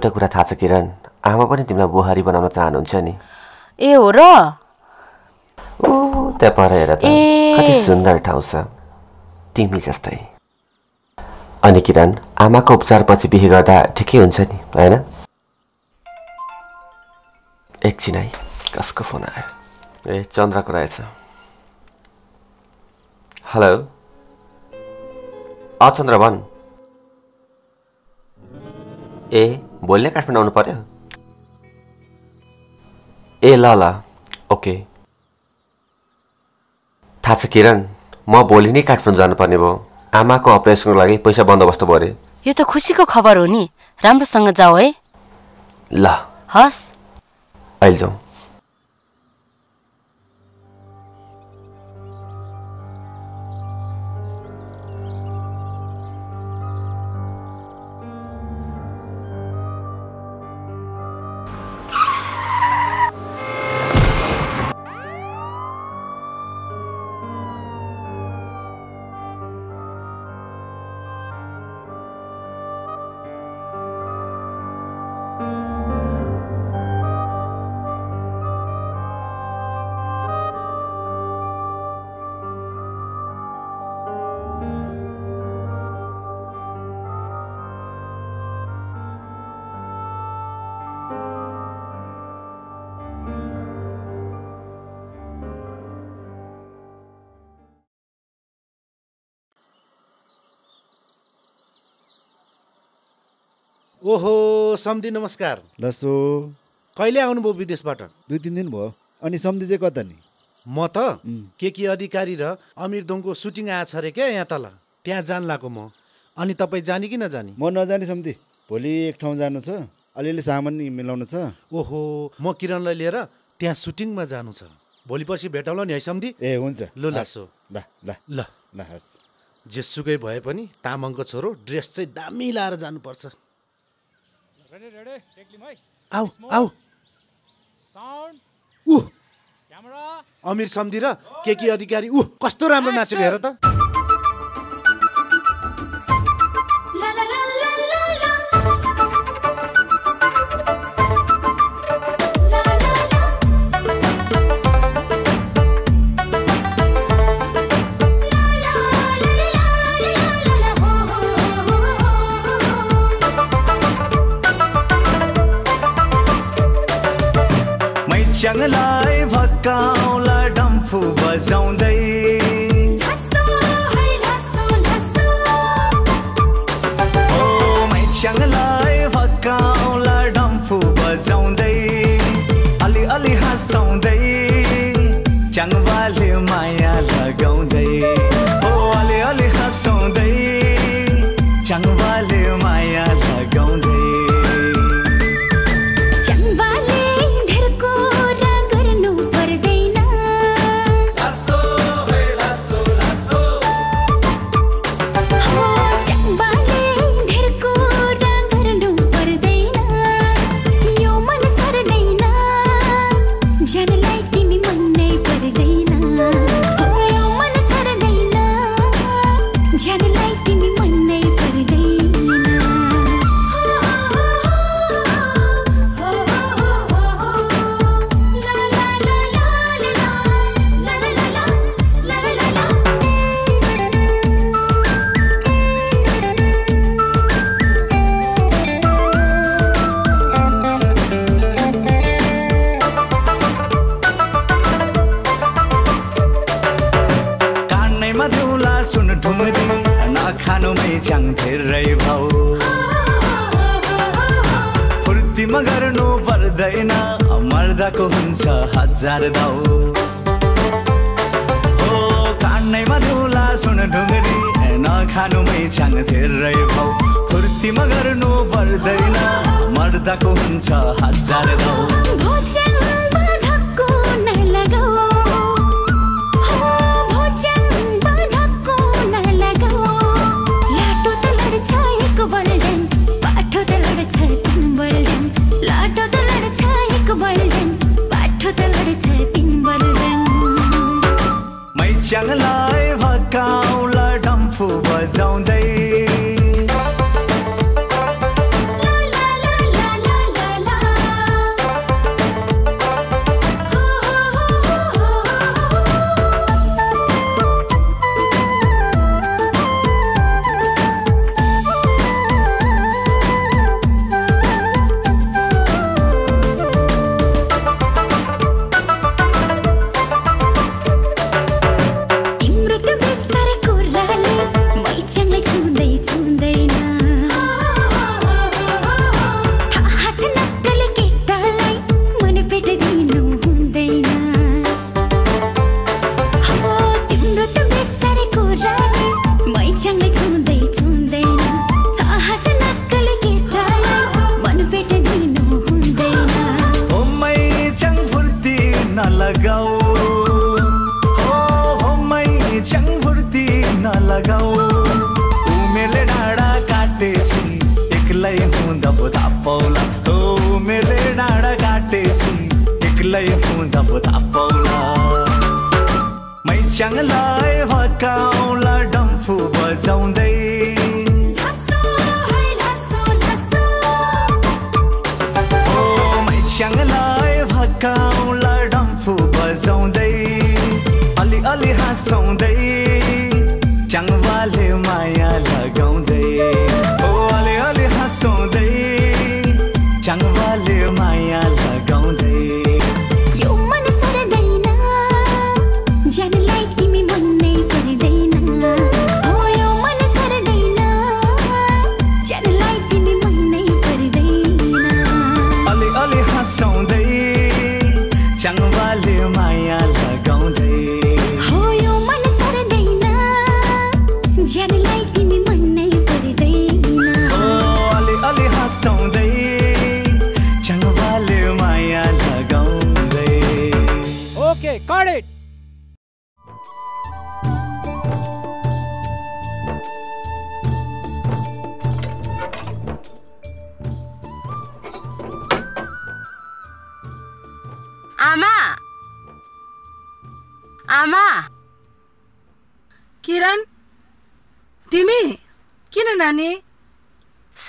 एउटा कुरा थाहा छ किरण। आमा पनि तिमीलाई बुहारी बनाउन चाहनुहुन्छ नि। ए हो र? ओ त्यहाँ पर हेर त। कति सुन्दर ठाउँ छ। तिमी जस्तै। अनि किरण आमाको उपचारपछि बिहे गर्दा ठिकै हुन्छ नि होइन? एकछिन है कसको फोन आयो? ए चन्द्रको रहेछ। हेलो? अ चन्द्र भन् ए भोलि नै काठमाडौँ आउनु पर्यो ए ल ल ओके थाहा छ किरण म भोलि नै काठमाडौँ जानुपर्ने भयो आमाको अपरेसनको लागि पैसा बन्दोबस्त भयो अरे यो त खुसीको खबर हो नि राम्रोसँग जाऊ है ल हस् अहिले जाउँ ओहो सम्धि नमस्कार। लसो कहिले आउनुभयो विदेशबाट? दुई तिन दिन भयो। अनि सम्धि चाहिँ कता नि? म त के के अधिकारी र अमिर दोङको सुटिङ आएछ अरे क्या यहाँ तल? त्यहाँ जान लाग्यो म। अनि तपाईँ जाने कि नजाने? म नजाने सम्धि भोलि एक ठाउँ जानु छ। अलिअलि सामान मिलाउनु छ। ओहो म किरणलाई लिएर त्यहाँ सुटिङमा जानु छ। भोलि पर्सि भेटौँला नि है सम्धि ए हुन्छ। लु। लासो ल ल। ल। ल हस्। जेसुकै भए पनि तामाङको छोरो ड्रेस चाहिँ दामी लाएर जानुपर्छ। आऊ आऊ ऊ अमिर सम्धि र के के अधिकारी ऊ कस्तो राम्रो नाचेको हेर त। मैच्याङलाई भक्काउला डम्फु बजाउँदै ओ मैच्याङलाई भक्काउला डम्फु बजाउँदै अलि अलि हँसाउँदै च्याङबाले पर्दैन मर्दाको हुन्छ हजार दाउ। हो कानैमा धुला सुन ढुङ्री नखानुमै च्याङ धेरै भाउ। फुर्तीमा गर्नु पर्दैन मर्दाको हुन्छ हजार दाउ। 想了。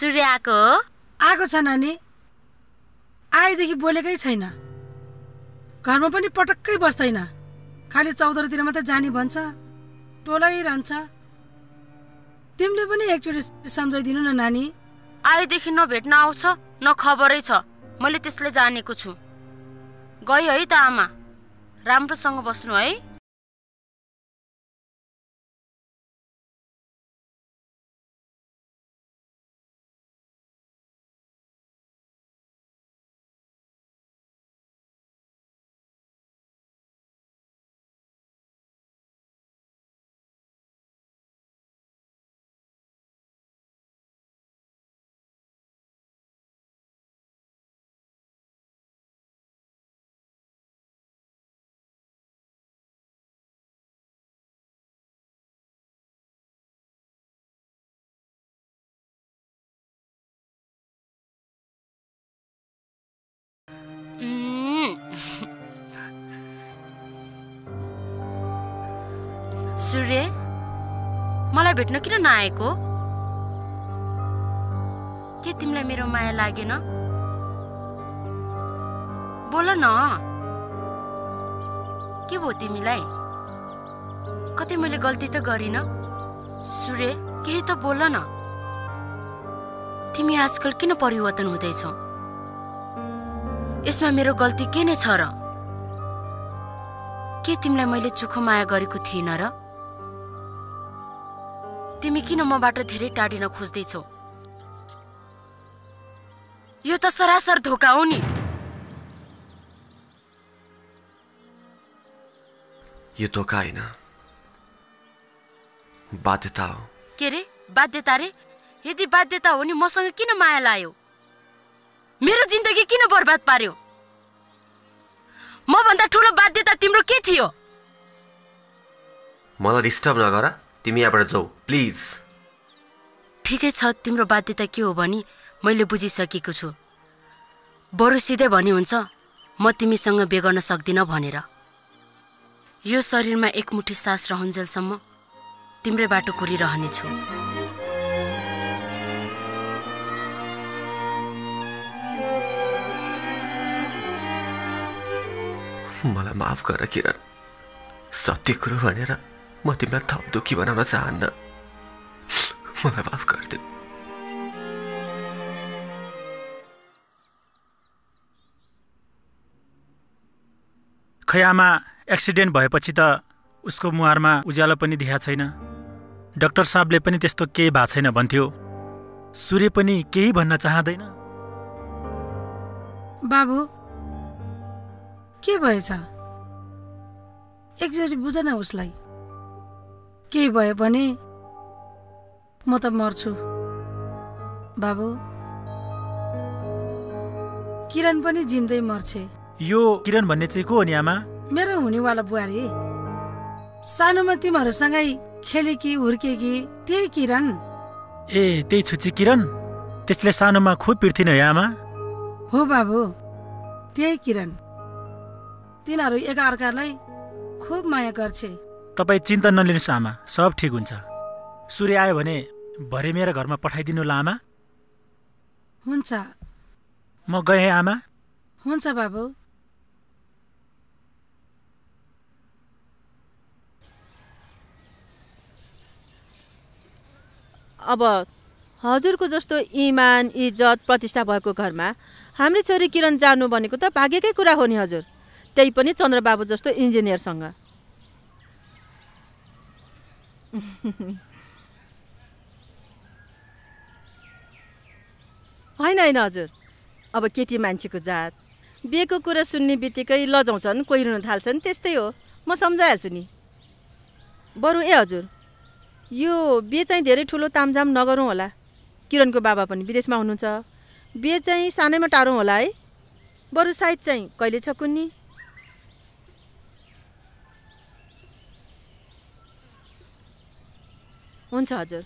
सूर्य आएको हो आएको छ नानी। आएदेखि बोलेकै छैन। घरमा पनि पटक्कै बस्दैन। खालि चौधरीतिर मात्रै जाने भन्छ टोलाइरहन्छ तिमीले पनि एकचोटि सम्झाइदिनु न नानी। आएदेखि न भेट्न आउँछ न खबरै छ। मैले त्यसले जानेको छु। गयो है त आमा। राम्रोसँग बस्नु है। सूर्य मलाई भेट्न किन नआएको? के तिमीलाई मेरो माया लागेन? बोल न। के भयो तिमीलाई? कतै मैले गल्ती त गरिन। सूर्य केही त बोल न। तिमी आजकल किन परिवर्तन हुँदैछौ? यसमा मेरो गल्ती के नै छ र? के तिमीलाई मैले चोखो माया गरेको थिइनँ र? तिमी किन मबाट धेरै टाढिन खोज्दैछौ? यो त सरासर धोका हो नि। यो धोका होइन। बाध्यता हो। के रे? बाध्यता रे? यदि बाध्यता हो नि मसँग किन माया लायो? मेरो जिन्दगी किन बर्बाद पार्यो? मभन्दा ठुलो बाध्यता तिम्रो के थियो? मलाई डिस्टर्ब नगर। तिमी यहाँबाट जाऊ प्लिज। ठिकै छ तिम्रो बाध्यता के हो भनी मैले बुझिसकेको छु। बरु सिधै भने हुन्छ म तिमीसँग बेगर्न सक्दिनँ भनेर। यो शरीरमा एकमुठी सास रहन्जेलसम्म तिम्रै बाटो कुरिरहनेछु। मलाई माफ गर किरण। सत्य कुरो भनेर म तिमीलाई थप दुःखी बनाउन चाहन्न मलाई माफ गरिदेऊ खै आमा एक्सिडेन्ट भएपछि त उसको मुहारमा उज्यालो पनि देखा छैन। डाक्टर साहबले पनि त्यस्तो केही भएको छैन भन्थ्यो। सूर्य पनि केही भन्न चाहँदैन। बाबु के भएछ? एकचोटि बुझ न उसलाई। केही भयो भने म त मर्छु। बाबु। किरण पनि जिम्दै मर्छे। यो किरण भन्ने चाहिँ को हो नि आमा? मेरो हुनेवाला बुहारी। सानोमा तिमीहरूसँगै खेलेकी हुर्केकी त्यही किरण। ए त्यही छुची किरण? त्यसले सानोमा खुब पिर्थिन है आमा? हो बाबु त्यही किरण। तिनीहरू एकअर्कालाई खुब माया गर्छे। तपाईँ चिन्ता नलिनुहोस् आमा सब ठिक हुन्छ। सूर्य आयो भने भरे मेरो घरमा पठाइदिनु ल आमा हुन्छ। म गएँ आमा। हुन्छ बाबु। अब हजुरको जस्तो इमान इज्जत प्रतिष्ठा भएको घरमा हाम्रो छोरी किरण जानु भनेको त भाग्यकै कुरा हो नि हजुर। त्यही पनि चन्द्रबाबु जस्तो इन्जिनियरसँग। होइन होइन हजुर। अब केटी मान्छेको जात। बिहेको कुरा सुन्ने बित्तिकै लजाउँछन् कोही रुन थाल्छन् त्यस्तै हो। म सम्झाइहाल्छु नि। बरु ए हजुर। यो बिहे चाहिँ धेरै ठुलो तामझाम नगरौँ होला। किरणको बाबा पनि विदेशमा हुनुहुन्छ। बिहे चाहिँ सानैमा टारौँ होला है। बरु सायद चाहिँ कहिले छ कुन्नी? हुन्छ हजुर।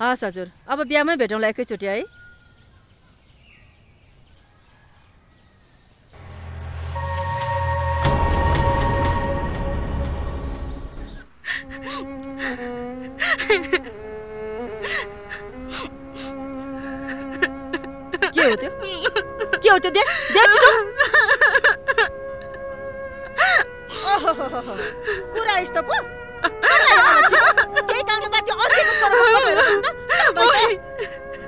हस् हजुर अब बिहामै भेटौँला एकैचोटि है। के हो त्यो? के हो त्यो दे दे छिटो। ओहोहोहो, कुरा यस्तो पो। केही।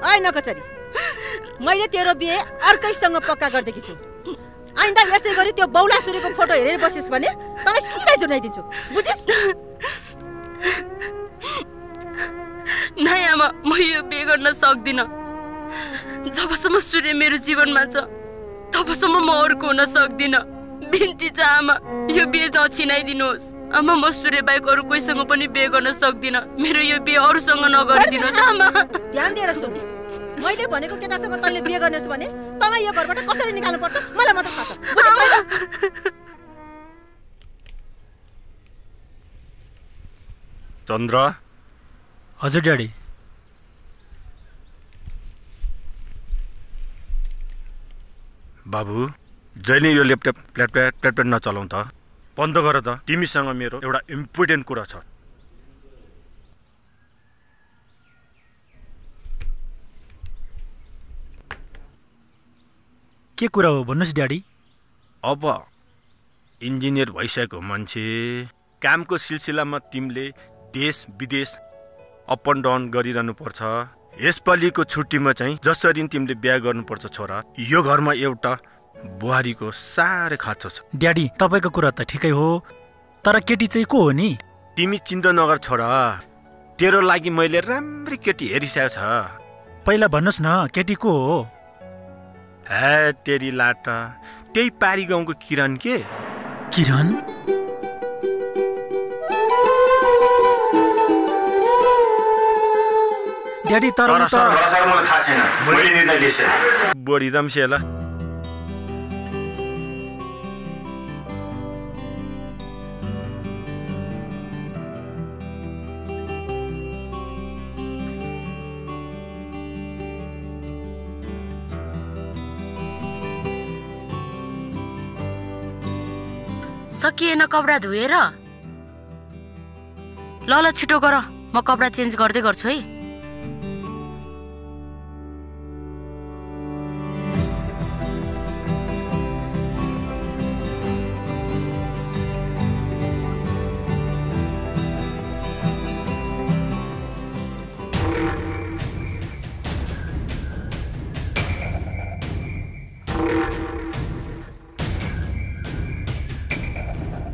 ओइ नकचरी मैले तेरो बिहे अर्कैसँग पक्का गरिदिएकी छु। आइन्दा यसै गरी त्यो बौला सुरेको फोटो हेरेर बसिस् भने तँलाई सिधै जुनाइदिन्छु। बुझिस्? नाइ आमा म यो बिहे गर्न सक्दिनँ। जबसम्म सूर्य मेरो जीवनमा छ तबसम्म म अर्को हुन सक्दिनँ। बिन्ती छ आमा। यो बिहे नछिनाइदिनुहोस् आमा म सूर्य बाहेक अरू कोहीसँग पनि बिहे गर्न सक्दिनँ। मेरो यो बिहे अरूसँग नगरिदिनुहोस् आमा। ध्यान दिएर सुन। मैले भनेको केटासँग तैँले बिहे गर्नेछु भने तँलाई यो घरबाट कसरी निकाल्नु पर्छ? मलाई मात्र थाहा छ? चन्द्र। हजुर ड्याडी। बाबु। जहिले यो ल्यापटप ल्यापटप ल्यापटप नचलाउँ त। बन्द गर त। तिमीसँग मेरो एउटा इम्पोर्टेन्ट कुरा छ। के कुरा हो? भन्नुहोस् ड्याडी। अब इन्जिनियर भइसकेको मान्छे कामको सिलसिलामा तिमीले देश विदेश अप एन्ड डाउन गरिरहनु पर्छ यसपालिको छुट्टीमा चाहिँ जसरी तिमीले बिहा गर्नुपर्छ छोरा यो घरमा एउटा बुहारीको साह्रै खाँचो छ। ड्याडी तपाईँको कुरा त ठिकै हो तर केटी चाहिँ को हो नि? तिमी चिन्ता नगर छोरा तेरो लागि मैले राम्रै केटी हेरिसकेको छ। पहिला भन्नुहोस् न केटी को हो? हे तेरी लाटा त्यही पारी गाउँको किरण के? किरण? ड्याडी तर बढी सकिएन कपडा धोएर ल ल छिटो गर म कपडा चेन्ज गर्दै गर्छु है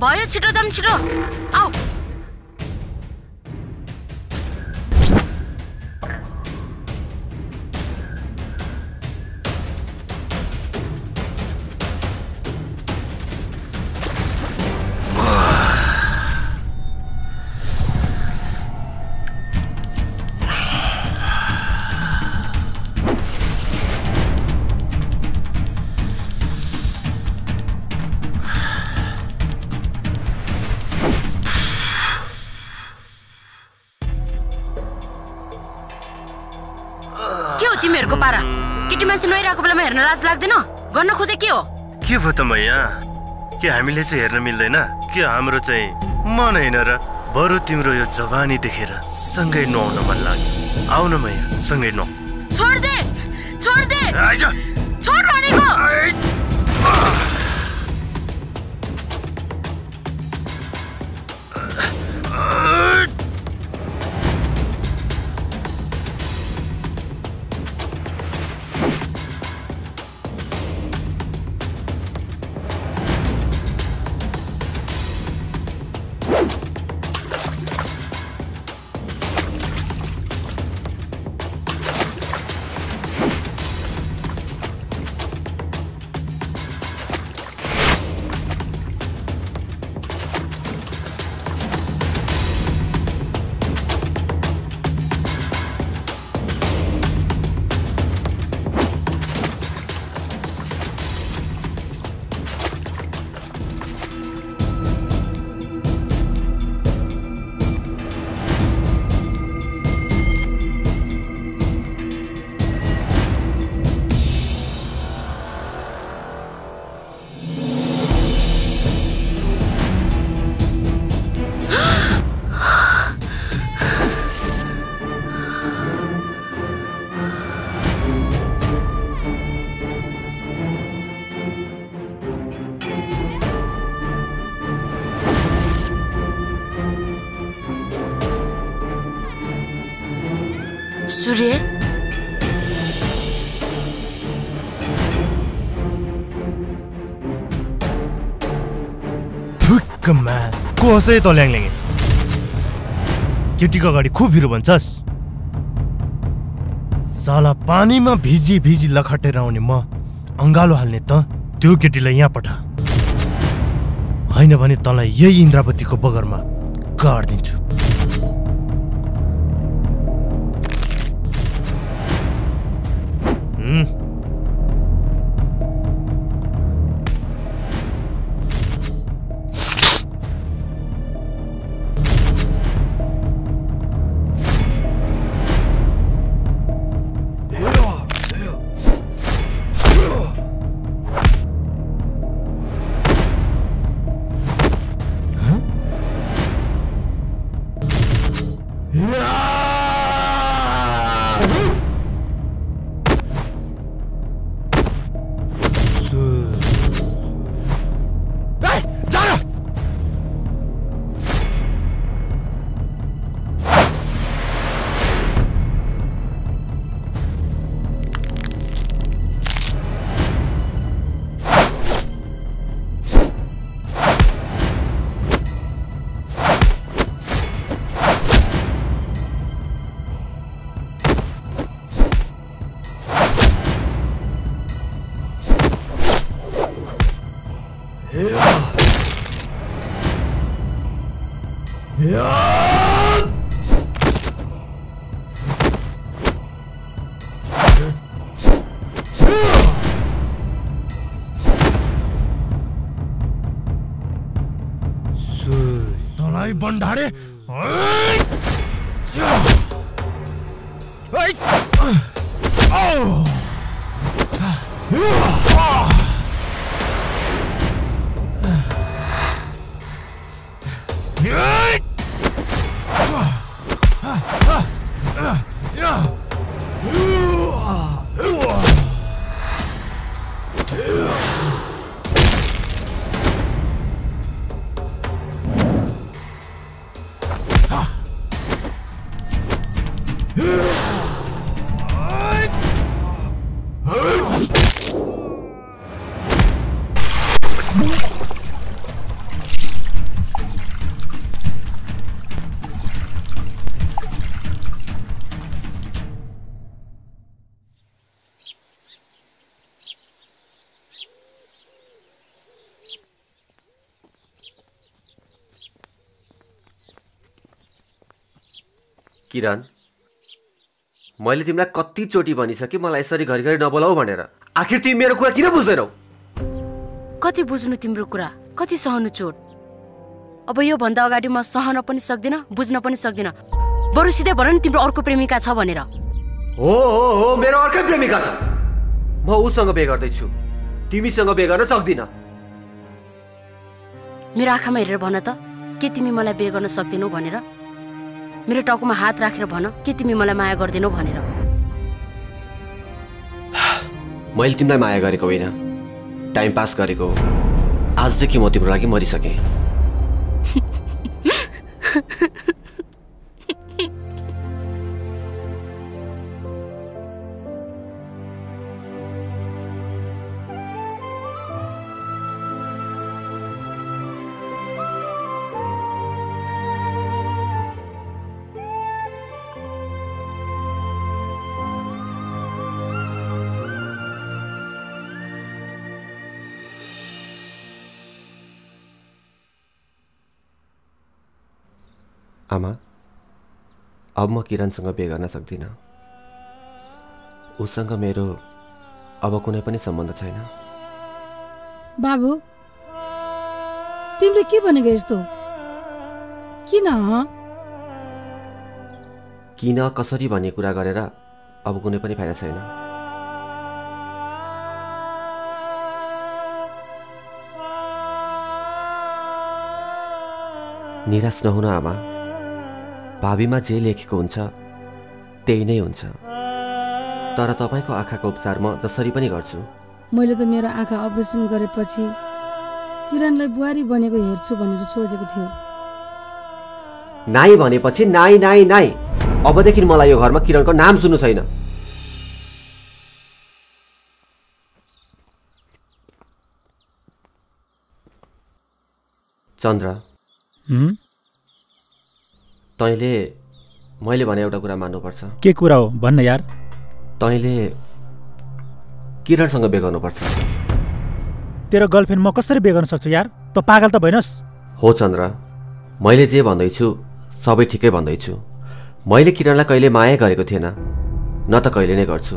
भयो छिटो जाम छिटो आऊ लाज लाग्दैन? गर्न खोजे के हो? के भयो त मैया? के हामीले चाहिँ हेर्न मिल्दैन? के हाम्रो चाहिँ मन होइन र बरु तिम्रो यो जवानी देखेर सँगै नुहाउन मन लाग्यो। आउन मैया सँगै नुहाउ। छोड दे! छोड दे! आइज। छोड भनेको! कसै त ल्याङल्याङे। केटीको अगाडि खुब हिरो भन्छस्। साला पानीमा भिजी भिजी लखटेर आउने म अङ्गालो हाल्ने त त्यो केटीलाई यहाँ पठा होइन भने तँलाई यही इन्द्रावतीको बगरमा गाडिदिन्छु किरण मैले तिमीलाई कतिचोटि भनिसकेँ मलाई यसरी घरिघरि नबोलाऊ भनेर। आखिर तिमी मेरो कुरा किन बुझ्दैनौ? कति बुझ्नु तिम्रो कुरा? कति सहनु चोट? अब योभन्दा अगाडि म सहन पनि सक्दिनँ बुझ्न पनि सक्दिनँ। बरु सिधै भन नि तिम्रो अर्को प्रेमिका छ भनेर। हो हो हो मेरो अर्कै प्रेमिका छ। म उसँग बे गर्दैछु। तिमीसँग बे गर्न सक्दिनँ। मेरो आँखामा हेरेर भन त के तिमी मलाई बे गर्न सक्दैनौ भनेर। मेरो टाउकोमा हात राखेर भन के तिमी मलाई माया गर्दैनौ भनेर। मैले तिमीलाई माया गरेको होइन। टाइम पास गरेको हो। आजदेखि म तिम्रो लागि मरिसकेँ। अब म किरणसँग बे गर्न सक्दिनँ। उसँग मेरो अब कुनै पनि सम्बन्ध छैन। बाबु तिमीले के भनेको यस्तो? किन? किन कसरी भन्ने कुरा गरेर अब कुनै पनि फाइदा छैन। निराश नहुन आमा। भावीमा जे लेखेको हुन्छ त्यही नै हुन्छ। तर तपाईँको आँखाको उपचार म जसरी पनि गर्छु। मैले त मेरो आँखा अपरेसन गरेपछि किरणलाई बुहारी बनेको हेर्छु भनेर सोचेको थियो। नाइ भनेपछि नाइ नाइ नाइ अबदेखि मलाई यो घरमा किरणको नाम सुन्नु छैन। चन्द्र? तैँले मैले भने एउटा कुरा मान्नुपर्छ। के कुरा हो? भन्न यार। तैँले किरणसँग बे गर्नुपर्छ। तेरो गर्लफ्रेन्ड म कसरी बे गर्न सक्छु यार? त पागल त भइनस्। हो चन्द्र मैले जे भन्दैछु सबै ठिकै भन्दैछु। मैले किरणलाई कहिले माया गरेको थिएन न त कहिले नै गर्छु।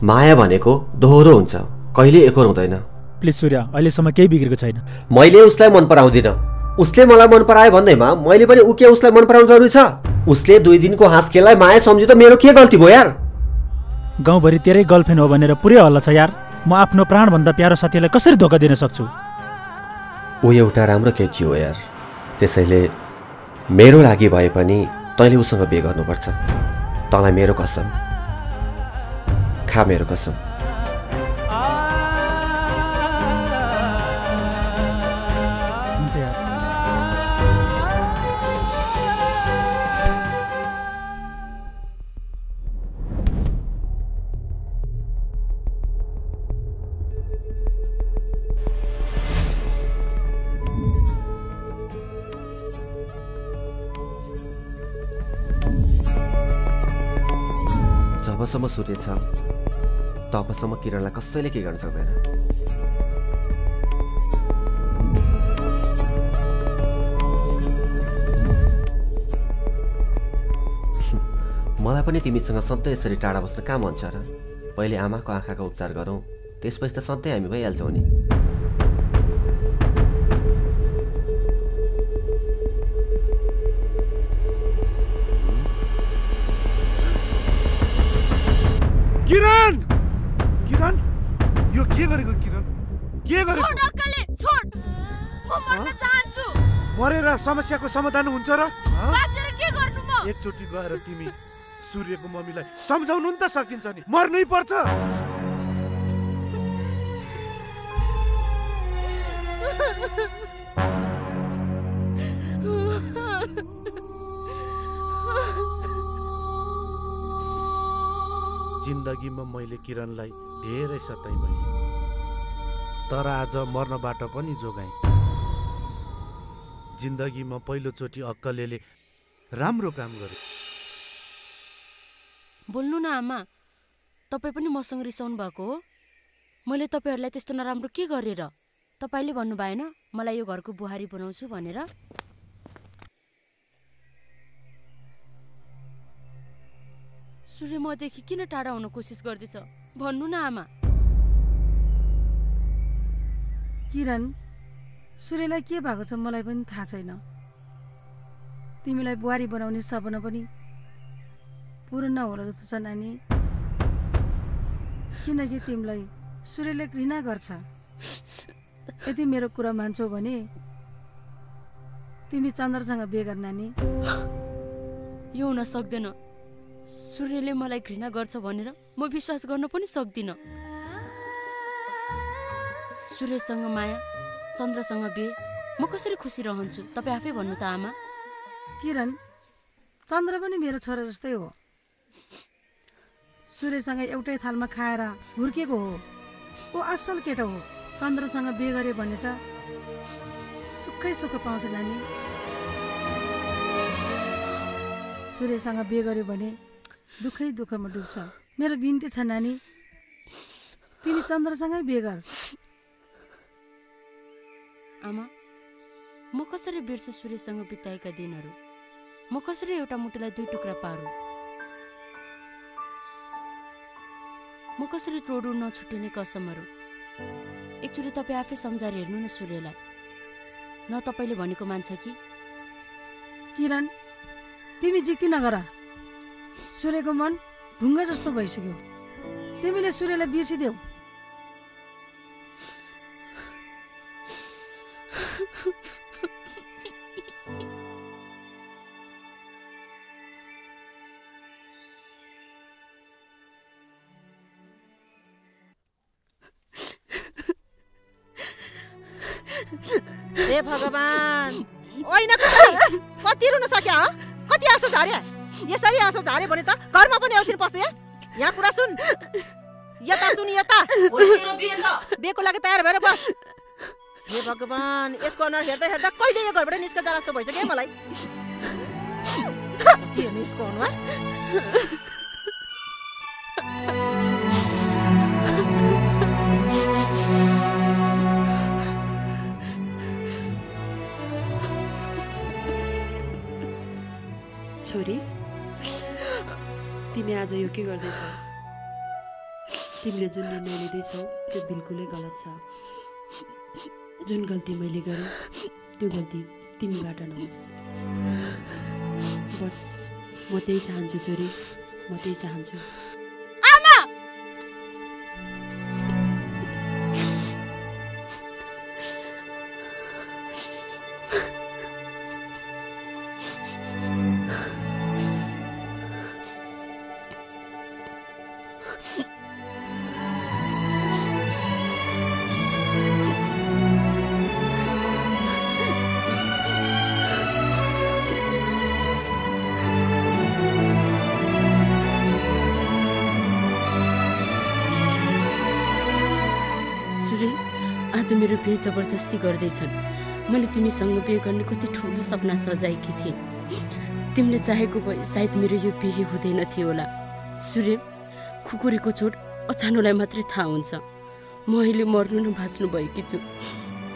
माया भनेको दोहोरो हुन्छ कहिले एकोर हुँदैन। प्लिज सूर्य अहिलेसम्म केही बिग्रेको छैन। मैले उसलाई मन पराउँदिनँ। उसले मलाई मन परायो भन्दैमा मैले पनि ऊ के उसलाई मन पराउनु जरुरी छ। उसले दुई दिनको हाँस खेललाई माया सम्झ्यो त मेरो के गल्ती भयो यार? गाउँभरि तेरै गर्लफ्रेन्ड हो भनेर पुरै हल्ला छ यार। म आफ्नो प्राणभन्दा प्यारो साथीलाई कसरी धोका दिन सक्छु? ऊ एउटा राम्रो केटी हो यार। त्यसैले मेरो लागि भए पनि तैँले उसँग बे गर्नुपर्छ। तँलाई मेरो कसम। खा मेरो कसम। जबसम्म सूर्य छ। तबसम्म किरणलाई कसैले के गर्न सक्दैन? मलाई पनि तिमीसँग सधैँ यसरी टाढा बस्न कहाँ मन र। पहिले आमाको आँखाको उपचार गरौँ त्यसपछि त सधैँ हामी भइहाल्छौँ नि। समस्याको समाधान हुन्छ र? एकचोटि गएर तिमी सूर्यको मम्मीलाई सम्झाउनु नि त सकिन्छ नि। मर्नै पर्छ। जिन्दगीमा मैले किरणलाई धेरै सताइ मैले तर आज मर्नबाट पनि जोगाएँ। जिन्दगीमा पहिलोचोटि अक्कलेले राम्रो काम गर्यो। बोल्नु न आमा। तपाईँ पनि मसँग रिसाउनु भएको हो। मैले तपाईँहरूलाई त्यस्तो नराम्रो के गरेर? तपाईँले भन्नु भएन मलाई यो घरको बुहारी बनाउँछु भनेर? सूर्य मदेखि किन टाढा हुन कोसिस गर्दैछ? भन्नु न आमा। किरण सूर्यलाई के भएको छ मलाई पनि थाहा छैन। तिमीलाई बुहारी बनाउने सपना पनि पुरो नहोला जस्तो छ नानी। किनकि तिमीलाई सूर्यले घृणा गर्छ? यदि मेरो कुरा मान्छौ भने तिमी चन्द्रसँग बिहे गर नानी। यो हुन सक्दैन। सूर्यले मलाई घृणा गर्छ भनेर म विश्वास गर्न पनि सक्दिनँ। सूर्यसँग माया चन्द्रसँग बिहे? म कसरी खुसी रहन्छु? तपाईँ आफै भन्नु त आमा। किरण चन्द्र पनि मेरो छोरा जस्तै हो। सूर्यसँग एउटै थालमा खाएर हुर्केको हो। ऊ असल केटो हो। चन्द्रसँग बिहे गऱ्यो भने त सुखै सुख पाउँछ नानी। सूर्यसँग बिहे गर्यो भने दुःखै दुःखमा डुब्छ। मेरो बिन्ती छ नानी। तिमी चन्द्रसँगै बिहे गर। आमा म कसरी बिर्छु सूर्यसँग बिताएका दिनहरू? म कसरी एउटा मुटुलाई दुई टुक्रा पारू? म कसरी तोडु नछुटिने कसमहरू? एकचोटि तपाईँ आफै सम्झाएर हेर्नु न सूर्यलाई। न तपाईँले भनेको मान्छ कि? किरण तिमी जित्ती नगर सूर्यको मन ढुङ्गा जस्तो भइसक्यो। तिमीले सूर्यलाई बिर्सिदेऊ। भगवान्। होइन कति? रुन सक्यो कति आँसु झार्या यसरी आँसु झार्यो भने त घरमा पनि आउँछिनु पर्छ या यहाँ कुरा सुन। यता सुन यता। बिहेको लागि तयार भएर बस। हे भगवान् यसको अनुहार हेर्दा हेर्दा कहिले यो घरबाट निस्केर जाला जस्तो भइसक्यो मलाई? के हेर्नु यसको अनुहार? तिमी आज यो के गर्दैछौ? तिमीले जुन निर्णय लिँदैछौ त्यो बिल्कुलै गलत छ। जुन गल्ती मैले गरेँ त्यो गल्ती तिमीबाट नहोस्। बस म त्यही चाहन्छु छोरी म त्यही चाहन्छु। जबरजस्ती गर्दैछन्। मैले तिमीसँग बिहे गर्ने कति ठुलो सपना सजाएकी थिएँ। तिमीले चाहेको भए सायद मेरो यो बिहे हुँदैन थियो होला। सूर्य खुकुरीको चोट अचानोलाई मात्रै थाहा हुन्छ। म अहिले मर्नु न बाँच्नु भएकी छु।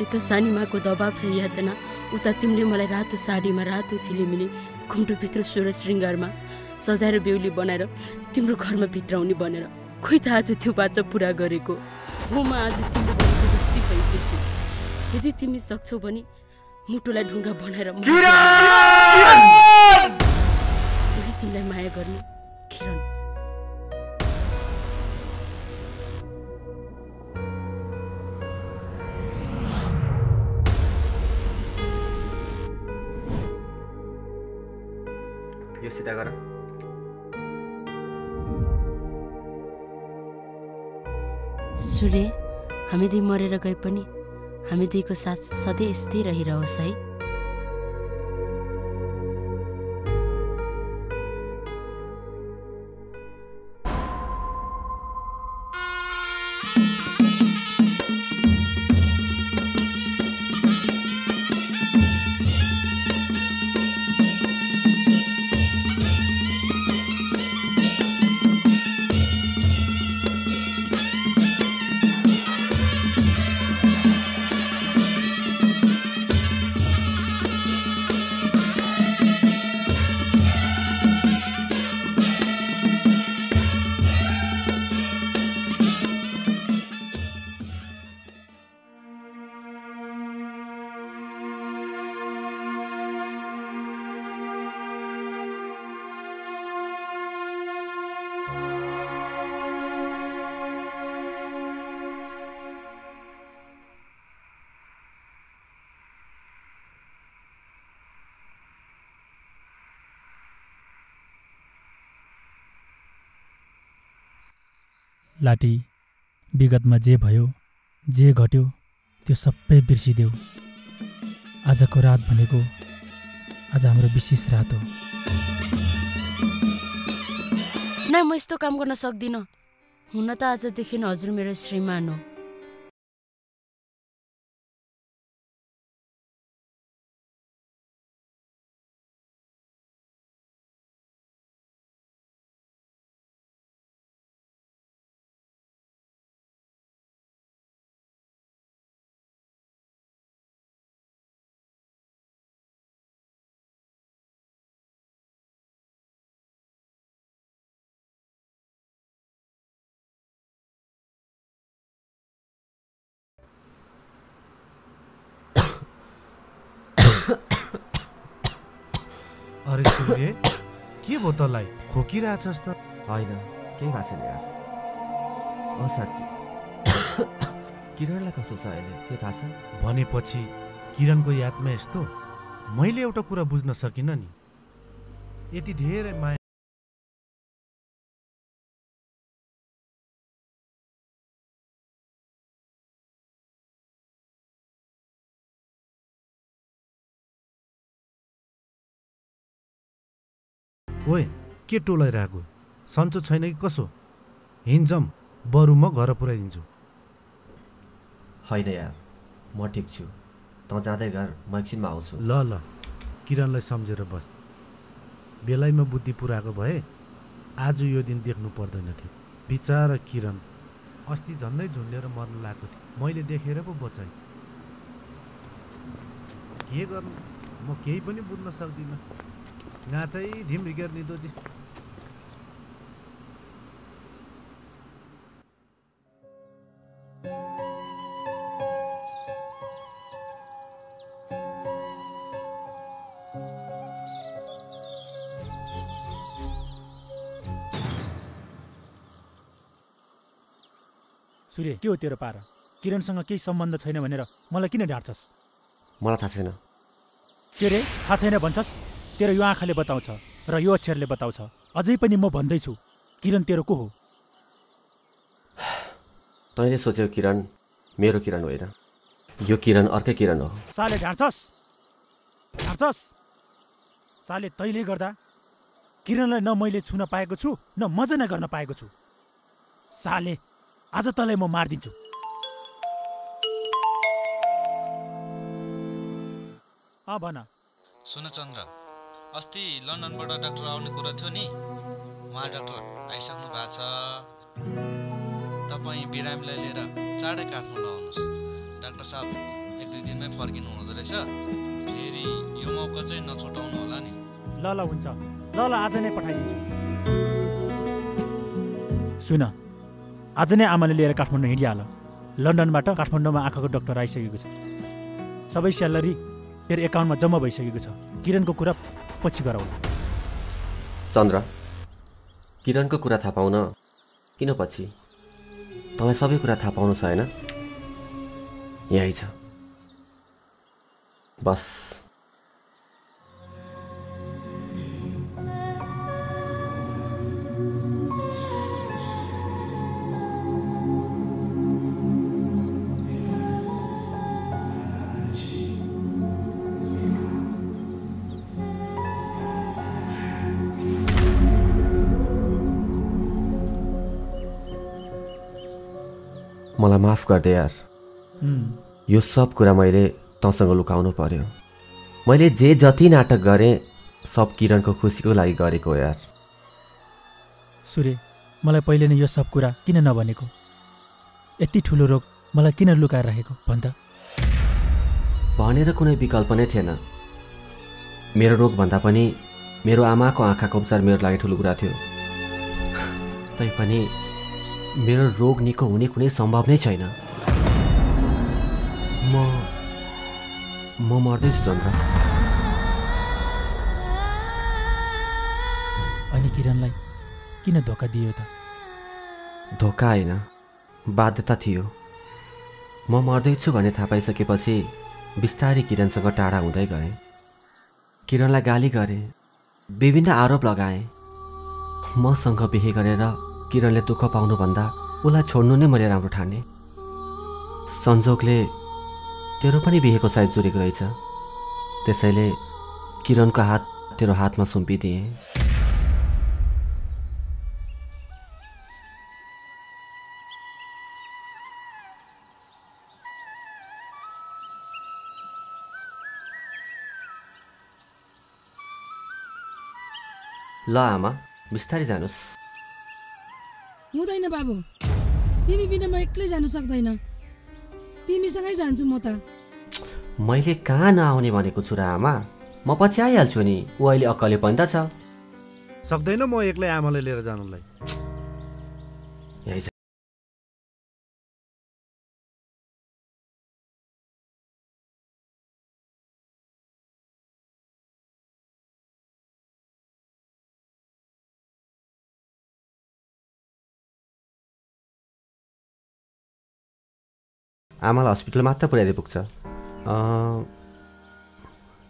यता सानीमाको दबाब र यातना उता तिमीले मलाई रातो साडीमा रातो चिलिमिली घुम्टोभित्र सोह्र श्रृङ्गारमा सजाएर बेहुली बनाएर तिम्रो घरमा भित्राउने भनेर। खोइ त आज त्यो बाचा पुरा गरेको। हो म आज तिम्रो जस्तै भएकी छु। यदि तिमी सक्छौ भने मुटुलाई ढुङ्गा बनाएर उही तिमीलाई माया गर्ने किरण। यो सिधा गर। सूर्य हामी दुई मरेर गए पनि हामी दुईको साथ सधैँ यस्तै रहिरहोस् है। लाटी विगतमा जे भयो जे घट्यो त्यो सबै बिर्सिदेऊ। आजको रात भनेको आज हाम्रो विशेष रात हो। नै म यस्तो काम गर्न सक्दिनँ। हुन त आजदेखि हजुर मेरो श्रीमान हो। भयो तँलाई खोकिरहेछस् त होइन केही भएको छैन यार। अँ साँच्ची किरणलाई कस्तो छ अहिले? के थाहा छ? भनेपछि किरणको यादमा यस्तो मैले एउटा कुरा बुझ्न सकिनँ नि। यति धेरै माया ओए के टोलाइरहेको? सन्चो छैन कि कसो? हिँड्छौँ बरु म घर पुऱ्याइदिन्छु। होइन यार म ठिक छु। तँ जाँदै गर म एकछिनमा आउँछु। ल ल किरणलाई सम्झेर बस। बेलैमा बुद्धि पुऱ्याएको भए आज यो दिन देख्नु पर्दैन थियो। बिचारा किरण अस्ति झन्डै झुन्डेर मर्न लागेको थियो मैले देखेर पो बचाएँ। के गर्नु? म केही पनि बुझ्न सक्दिनँ। नाचै धिम हिँडेर निदोजी सूर्य के हो तेरो पारा? किरणसँग केही सम्बन्ध छैन भनेर मलाई किन ढाँट्छस्? मलाई थाहा छैन। के रे? थाहा छैन भन्छस्? तेरो यो आँखाले बताउँछ र यो अक्षरले बताउँछ। अझै पनि म भन्दैछु किरण तेरो को हो? तैँले सोच्यौ किरण मेरो किरण होइन। यो किरण अर्कै किरण हो। साले ढाँट्छस् ढाँट्छस् साले तैँले गर्दा किरणलाई न मैले छुन पाएको छु न मजा नै गर्न पाएको छु। साले आज तँलाई म मारिदिन्छु। अँ भन। सुन चन्द्र अस्ति लन्डनबाट डाक्टर आउने कुरा थियो नि। उहाँ डाक्टर आइसक्नु भएको छ। तपाईँ बिरामीलाई लिएर चाँडै काठमाडौँ आउनुहोस्। डाक्टर साहब एक दुई दिनमै फर्किनु हुँदो रहेछ। फेरि यो मौका चाहिँ नछुटाउनु होला नि। ल ल हुन्छ। ल ल आज नै पठाइदिन्छु। सुन आज नै आमाले लिएर काठमाडौँ हिँडिहाल। लन्डनबाट काठमाडौँमा आँखाको डक्टर आइसकेको छ। सबै स्यालेरी तेरो एकाउन्टमा जम्मा भइसकेको छ। किरणको कुरा पछि गरौँ चन्द्र किरणको कुरा थाहा पाउन किन पछि? तँलाई सबै कुरा थाहा पाउनु छ होइन? यहीँ छ। बस। माफ गरिदे यार। यो सब कुरा मैले तँसँग लुकाउनु पर्यो। मैले जे जति नाटक गरेँ सब किरणको खुसीको लागि गरेको हो यार। सूर्य मलाई पहिले नै यो सब कुरा किन नभनेको? यति ठुलो रोग मलाई किन लुकाएर राखेको भन्दा भनेर कुनै विकल्प नै थिएन। मेरो रोगभन्दा पनि मेरो आमाको आँखाको उपचार मेरो लागि ठुलो कुरा थियो। तैपनि मेरो रोग निको हुने कुनै सम्भव नै छैन। म म मर्दैछु चन्द्र। अनि किरणलाई किन धोका दियो त? धोका होइन बाध्यता थियो। म मर्दैछु भन्ने थाहा पाइसकेपछि बिस्तारै किरणसँग टाढा हुँदै गएँ। किरणलाई गाली गरेँ विभिन्न आरोप लगाएँ। मसँग बिहे गरेर किरणले दुःख पाउनुभन्दा उसलाई छोड्नु नै मैले राम्रो ठाने। संजोगले तेरो पनि बिहेको सायद जुरेको रहेछ। त्यसैले किरणको हात तेरो हातमा सुम्पिदिएँ। ल आमा बिस्तारै जानुहोस् हुँदैन बाबु। तिमी बिना म एक्लै जानु सक्दैन। तिमीसँगै जान्छु म त। मैले कहाँ नआउने भनेको छु र आमा? म पछि आइहाल्छु नि। ऊ अहिले अक्कले पनि त छ। सक्दैन म एक्लै आमालाई लिएर जानुलाई। आमालाई हस्पिटल मात्र पुर्याइदिए पुग्छ। अँ,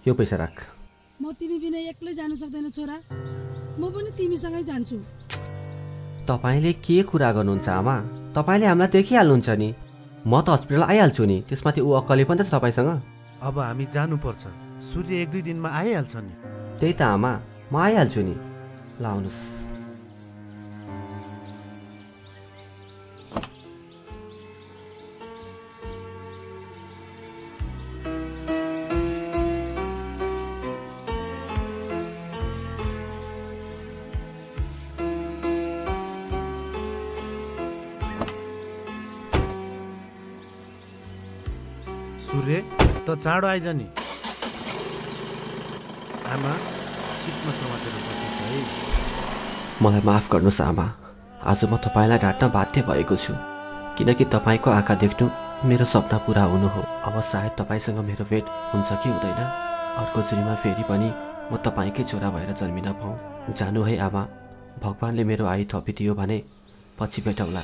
यो पैसा राख। म तिमी बिना एक्लै जानु सक्दैन छोरा। म पनि तिमीसँगै जान्छु। तपाईँले के कुरा गर्नुहुन्छ आमा? तपाईँले हामीलाई देखिहाल्नुहुन्छ नि। म त हस्पिटल आइहाल्छु नि। त्यसमाथि ऊ अक्कले पनि त छ तपाईँसँग। अब हामी जानुपर्छ। सूर्य एक दुई दिनमा आइहाल्छ नि। त्यही त आमा। म आइहाल्छु नि। ल आउनुहोस्। चाँडो आइज नि। आमा सिटमा समातेर बस्नुहोस् है। मलाई माफ गर्नुहोस् आमा। आज म तपाईँलाई ढाँट्न बाध्य भएको छु। किनकि तपाईँको आँखा देख्नु मेरो सपना पुरा हुनु हो। अब सायद तपाईँसँग मेरो भेट हुन्छ कि हुँदैन। अर्को जुनीमा फेरि पनि म तपाईँकै छोरा भएर जन्मिन पाऊँ जानु है आमा। भगवान्ले मेरो आयु थपिदियो भने पछि भेटौँला।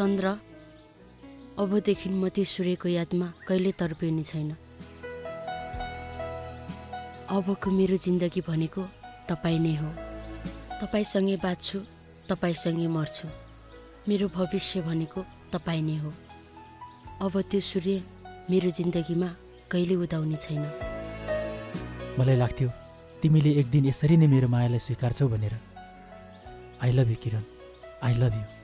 चन्द्र। अबदेखि म ती सूर्यको यादमा कहिले तर्पिने छैन। अबको मेरो जिन्दगी भनेको तपाईँ नै हो। तपाईँसँगै बाँच्छु तपाईँसँगै मर्छु। मेरो भविष्य भनेको तपाईँ नै हो। अब त्यो सूर्य मेरो जिन्दगीमा कहिले उदाउने छैन। मलाई लाग्थ्यो तिमीले एक दिन यसरी नै मेरो मायालाई स्वीकार्छौ भनेर। I love you Kiran. I love you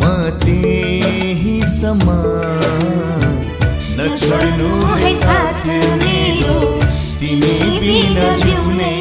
मते ही समान न है साथ मेरो तिमी बिना जिउनै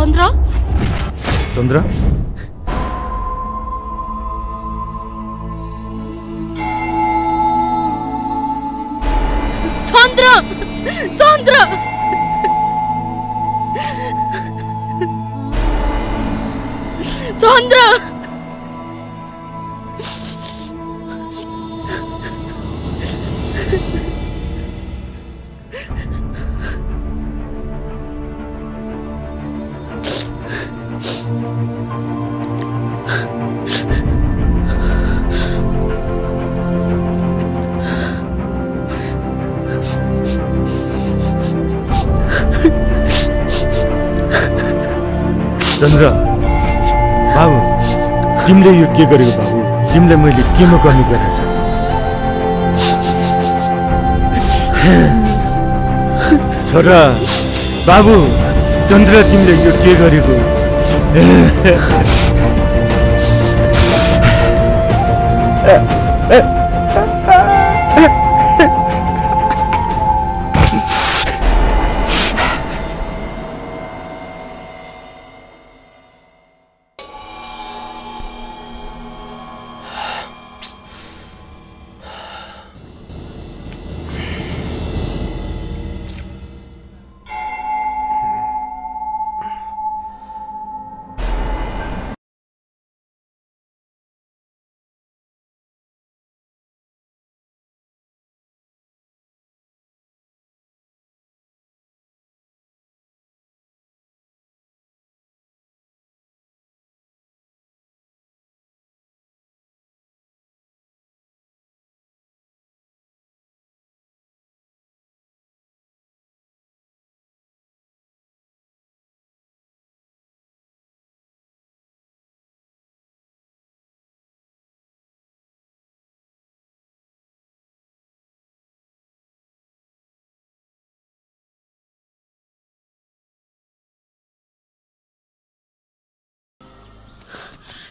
Chandra? Chandra? Chandra! Chandra! Chandra! के गरेको बाबु? तिमीले मैले केमा गर्नु गरेछ छोरा बाबु चन्द्र तिमीले यो के गरेको?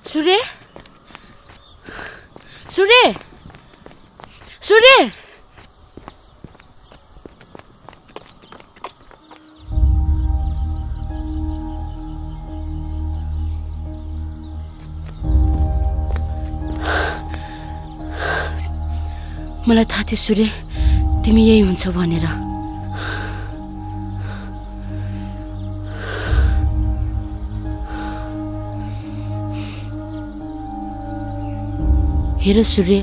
सूर्य सूर्य सूर्य मलाई थाहा थियो सूर्य तिमी यही हुन्छ भनेर। हेर सूर्य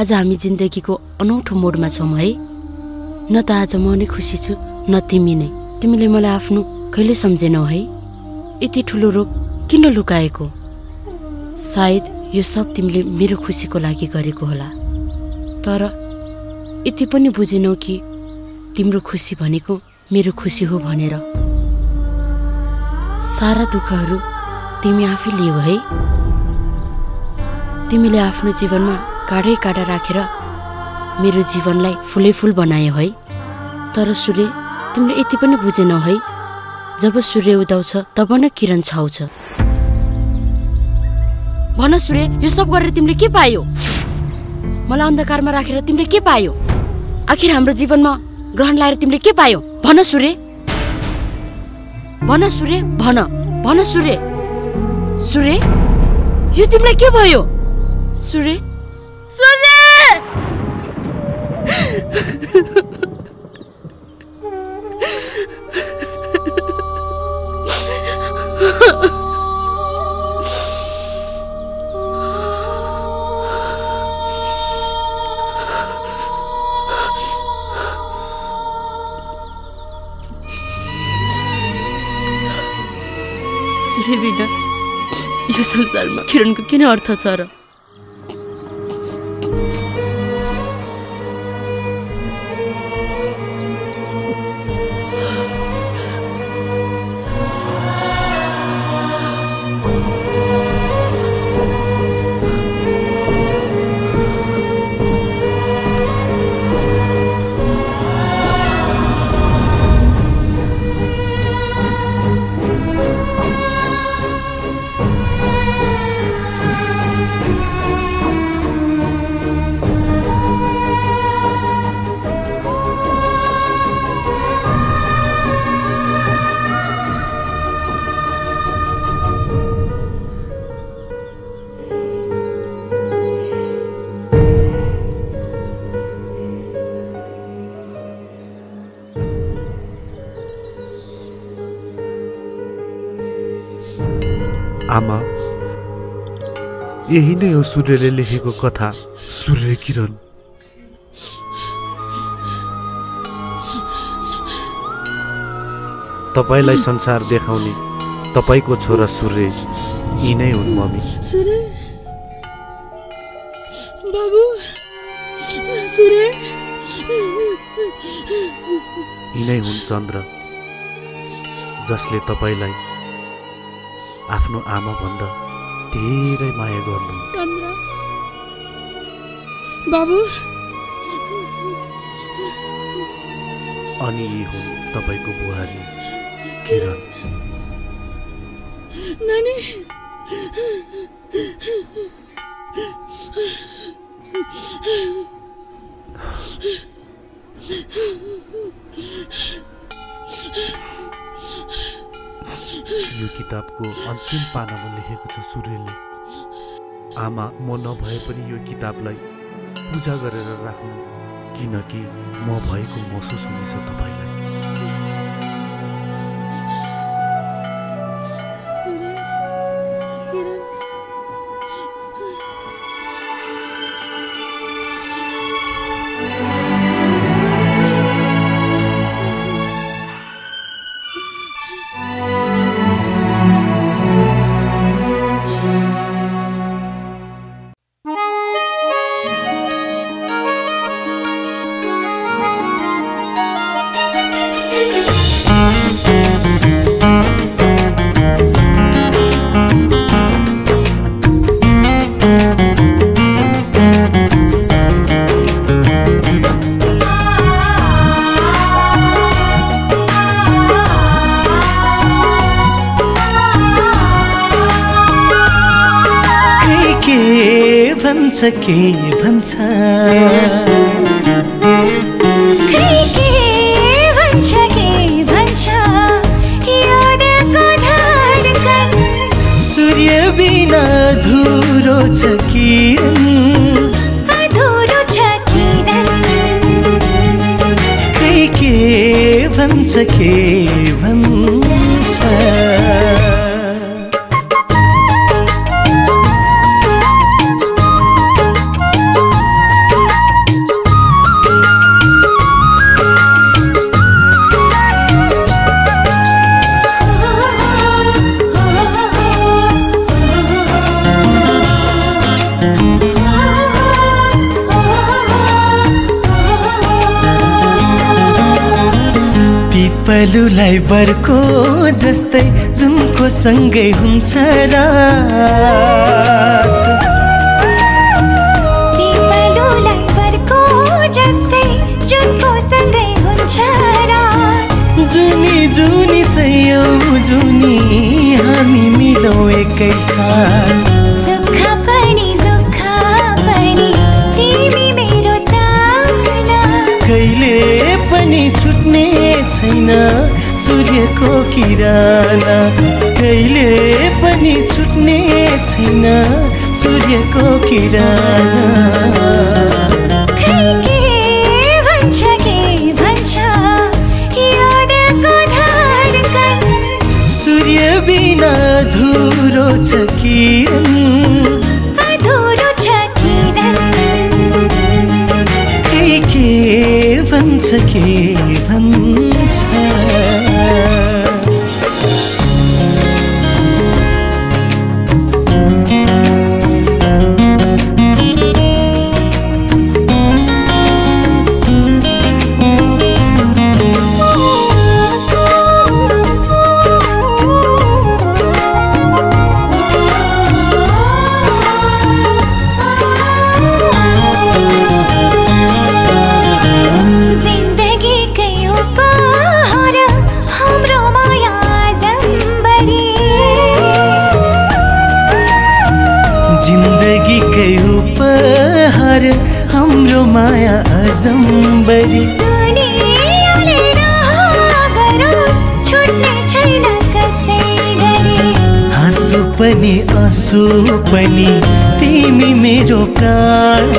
आज हामी जिन्दगीको अनौठो मोडमा छौँ है। न त आज म नै खुसी छु न तिमी नै। तिमीले मलाई आफ्नो कहिले सम्झेनौ है? यति ठुलो रोग किन लुकाएको? सायद यो सब तिमीले मेरो खुसीको लागि गरेको होला। तर यति पनि बुझेनौ कि तिम्रो खुसी भनेको मेरो खुसी हो भनेर। सारा दुःखहरू तिमी आफै लियौ है। तिमीले आफ्नो जीवनमा काँडै काँडा राखेर मेरो जीवनलाई फुलै फुल बनायो है। तर सूर्य तिमीले यति पनि बुझेनौ है। जब सूर्य उदाउँछ तब न किरण छाउँछ। भन सूर्य यो सब गरेर तिमीले के पायो? मलाई अन्धकारमा राखेर तिमीले के पायो? आखिर हाम्रो जीवनमा ग्रहण लाएर तिमीले के पायो? भन सूर्य। भन सूर्य भन। भन सूर्य। सूर्य यो तिमीलाई के भयो? सूर्य सूर्य बिना यो संसारमा किरणको किन अर्थ छ र? यही नै हो सूर्यले लेखेको कथा सूर्य किरण। तपाईँलाई संसार देखाउने तपाईँको छोरा सूर्य यी नै हुन् मम्मी बाबु सूर्य। यी नै हुन् चन्द्र जसले तपाईँलाई आफ्नो आमा भन्दा धेरै माया गर्नु। चन्द्र। बाबु। अनि यी हुन् तपाईँको बुहारी किरण। नानी। यो किताबको अन्तिम पानामा लेखेको छ सूर्यले। आमा म नभए पनि यो किताबलाई पूजा गरेर राख्नु किनकि म भएको महसुस हुनेछ तपाईँलाई। के भन्छ? सूर्य बिना धुरो छ किरण के भन्छ के पिपलुलाई बर्को जस्तै जुनको सँगै हुन्छ रात। रात। जुनी जुनी सयौँ जुनी हामी मिलौँ एकै छैन सूर्यको किरण कहिले पनि छुट्ने छैन सूर्यको किरण के के बिना धुरो छ किरण। अधुरो छ किरण। खै के भन्छ के पनि आँसु पनि। तिमी मेरो प्राण।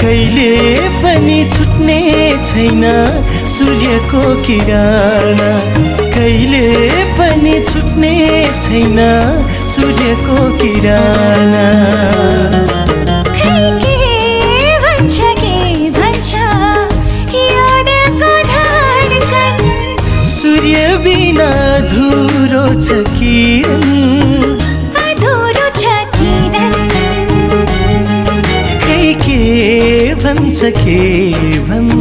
कहिले पनि छुट्ने छैन सूर्यको किरण। कहिले पनि छुट्ने छैन सूर्यको किरण। के के सूर्य बिना धुरो छ किरण सके भन्छ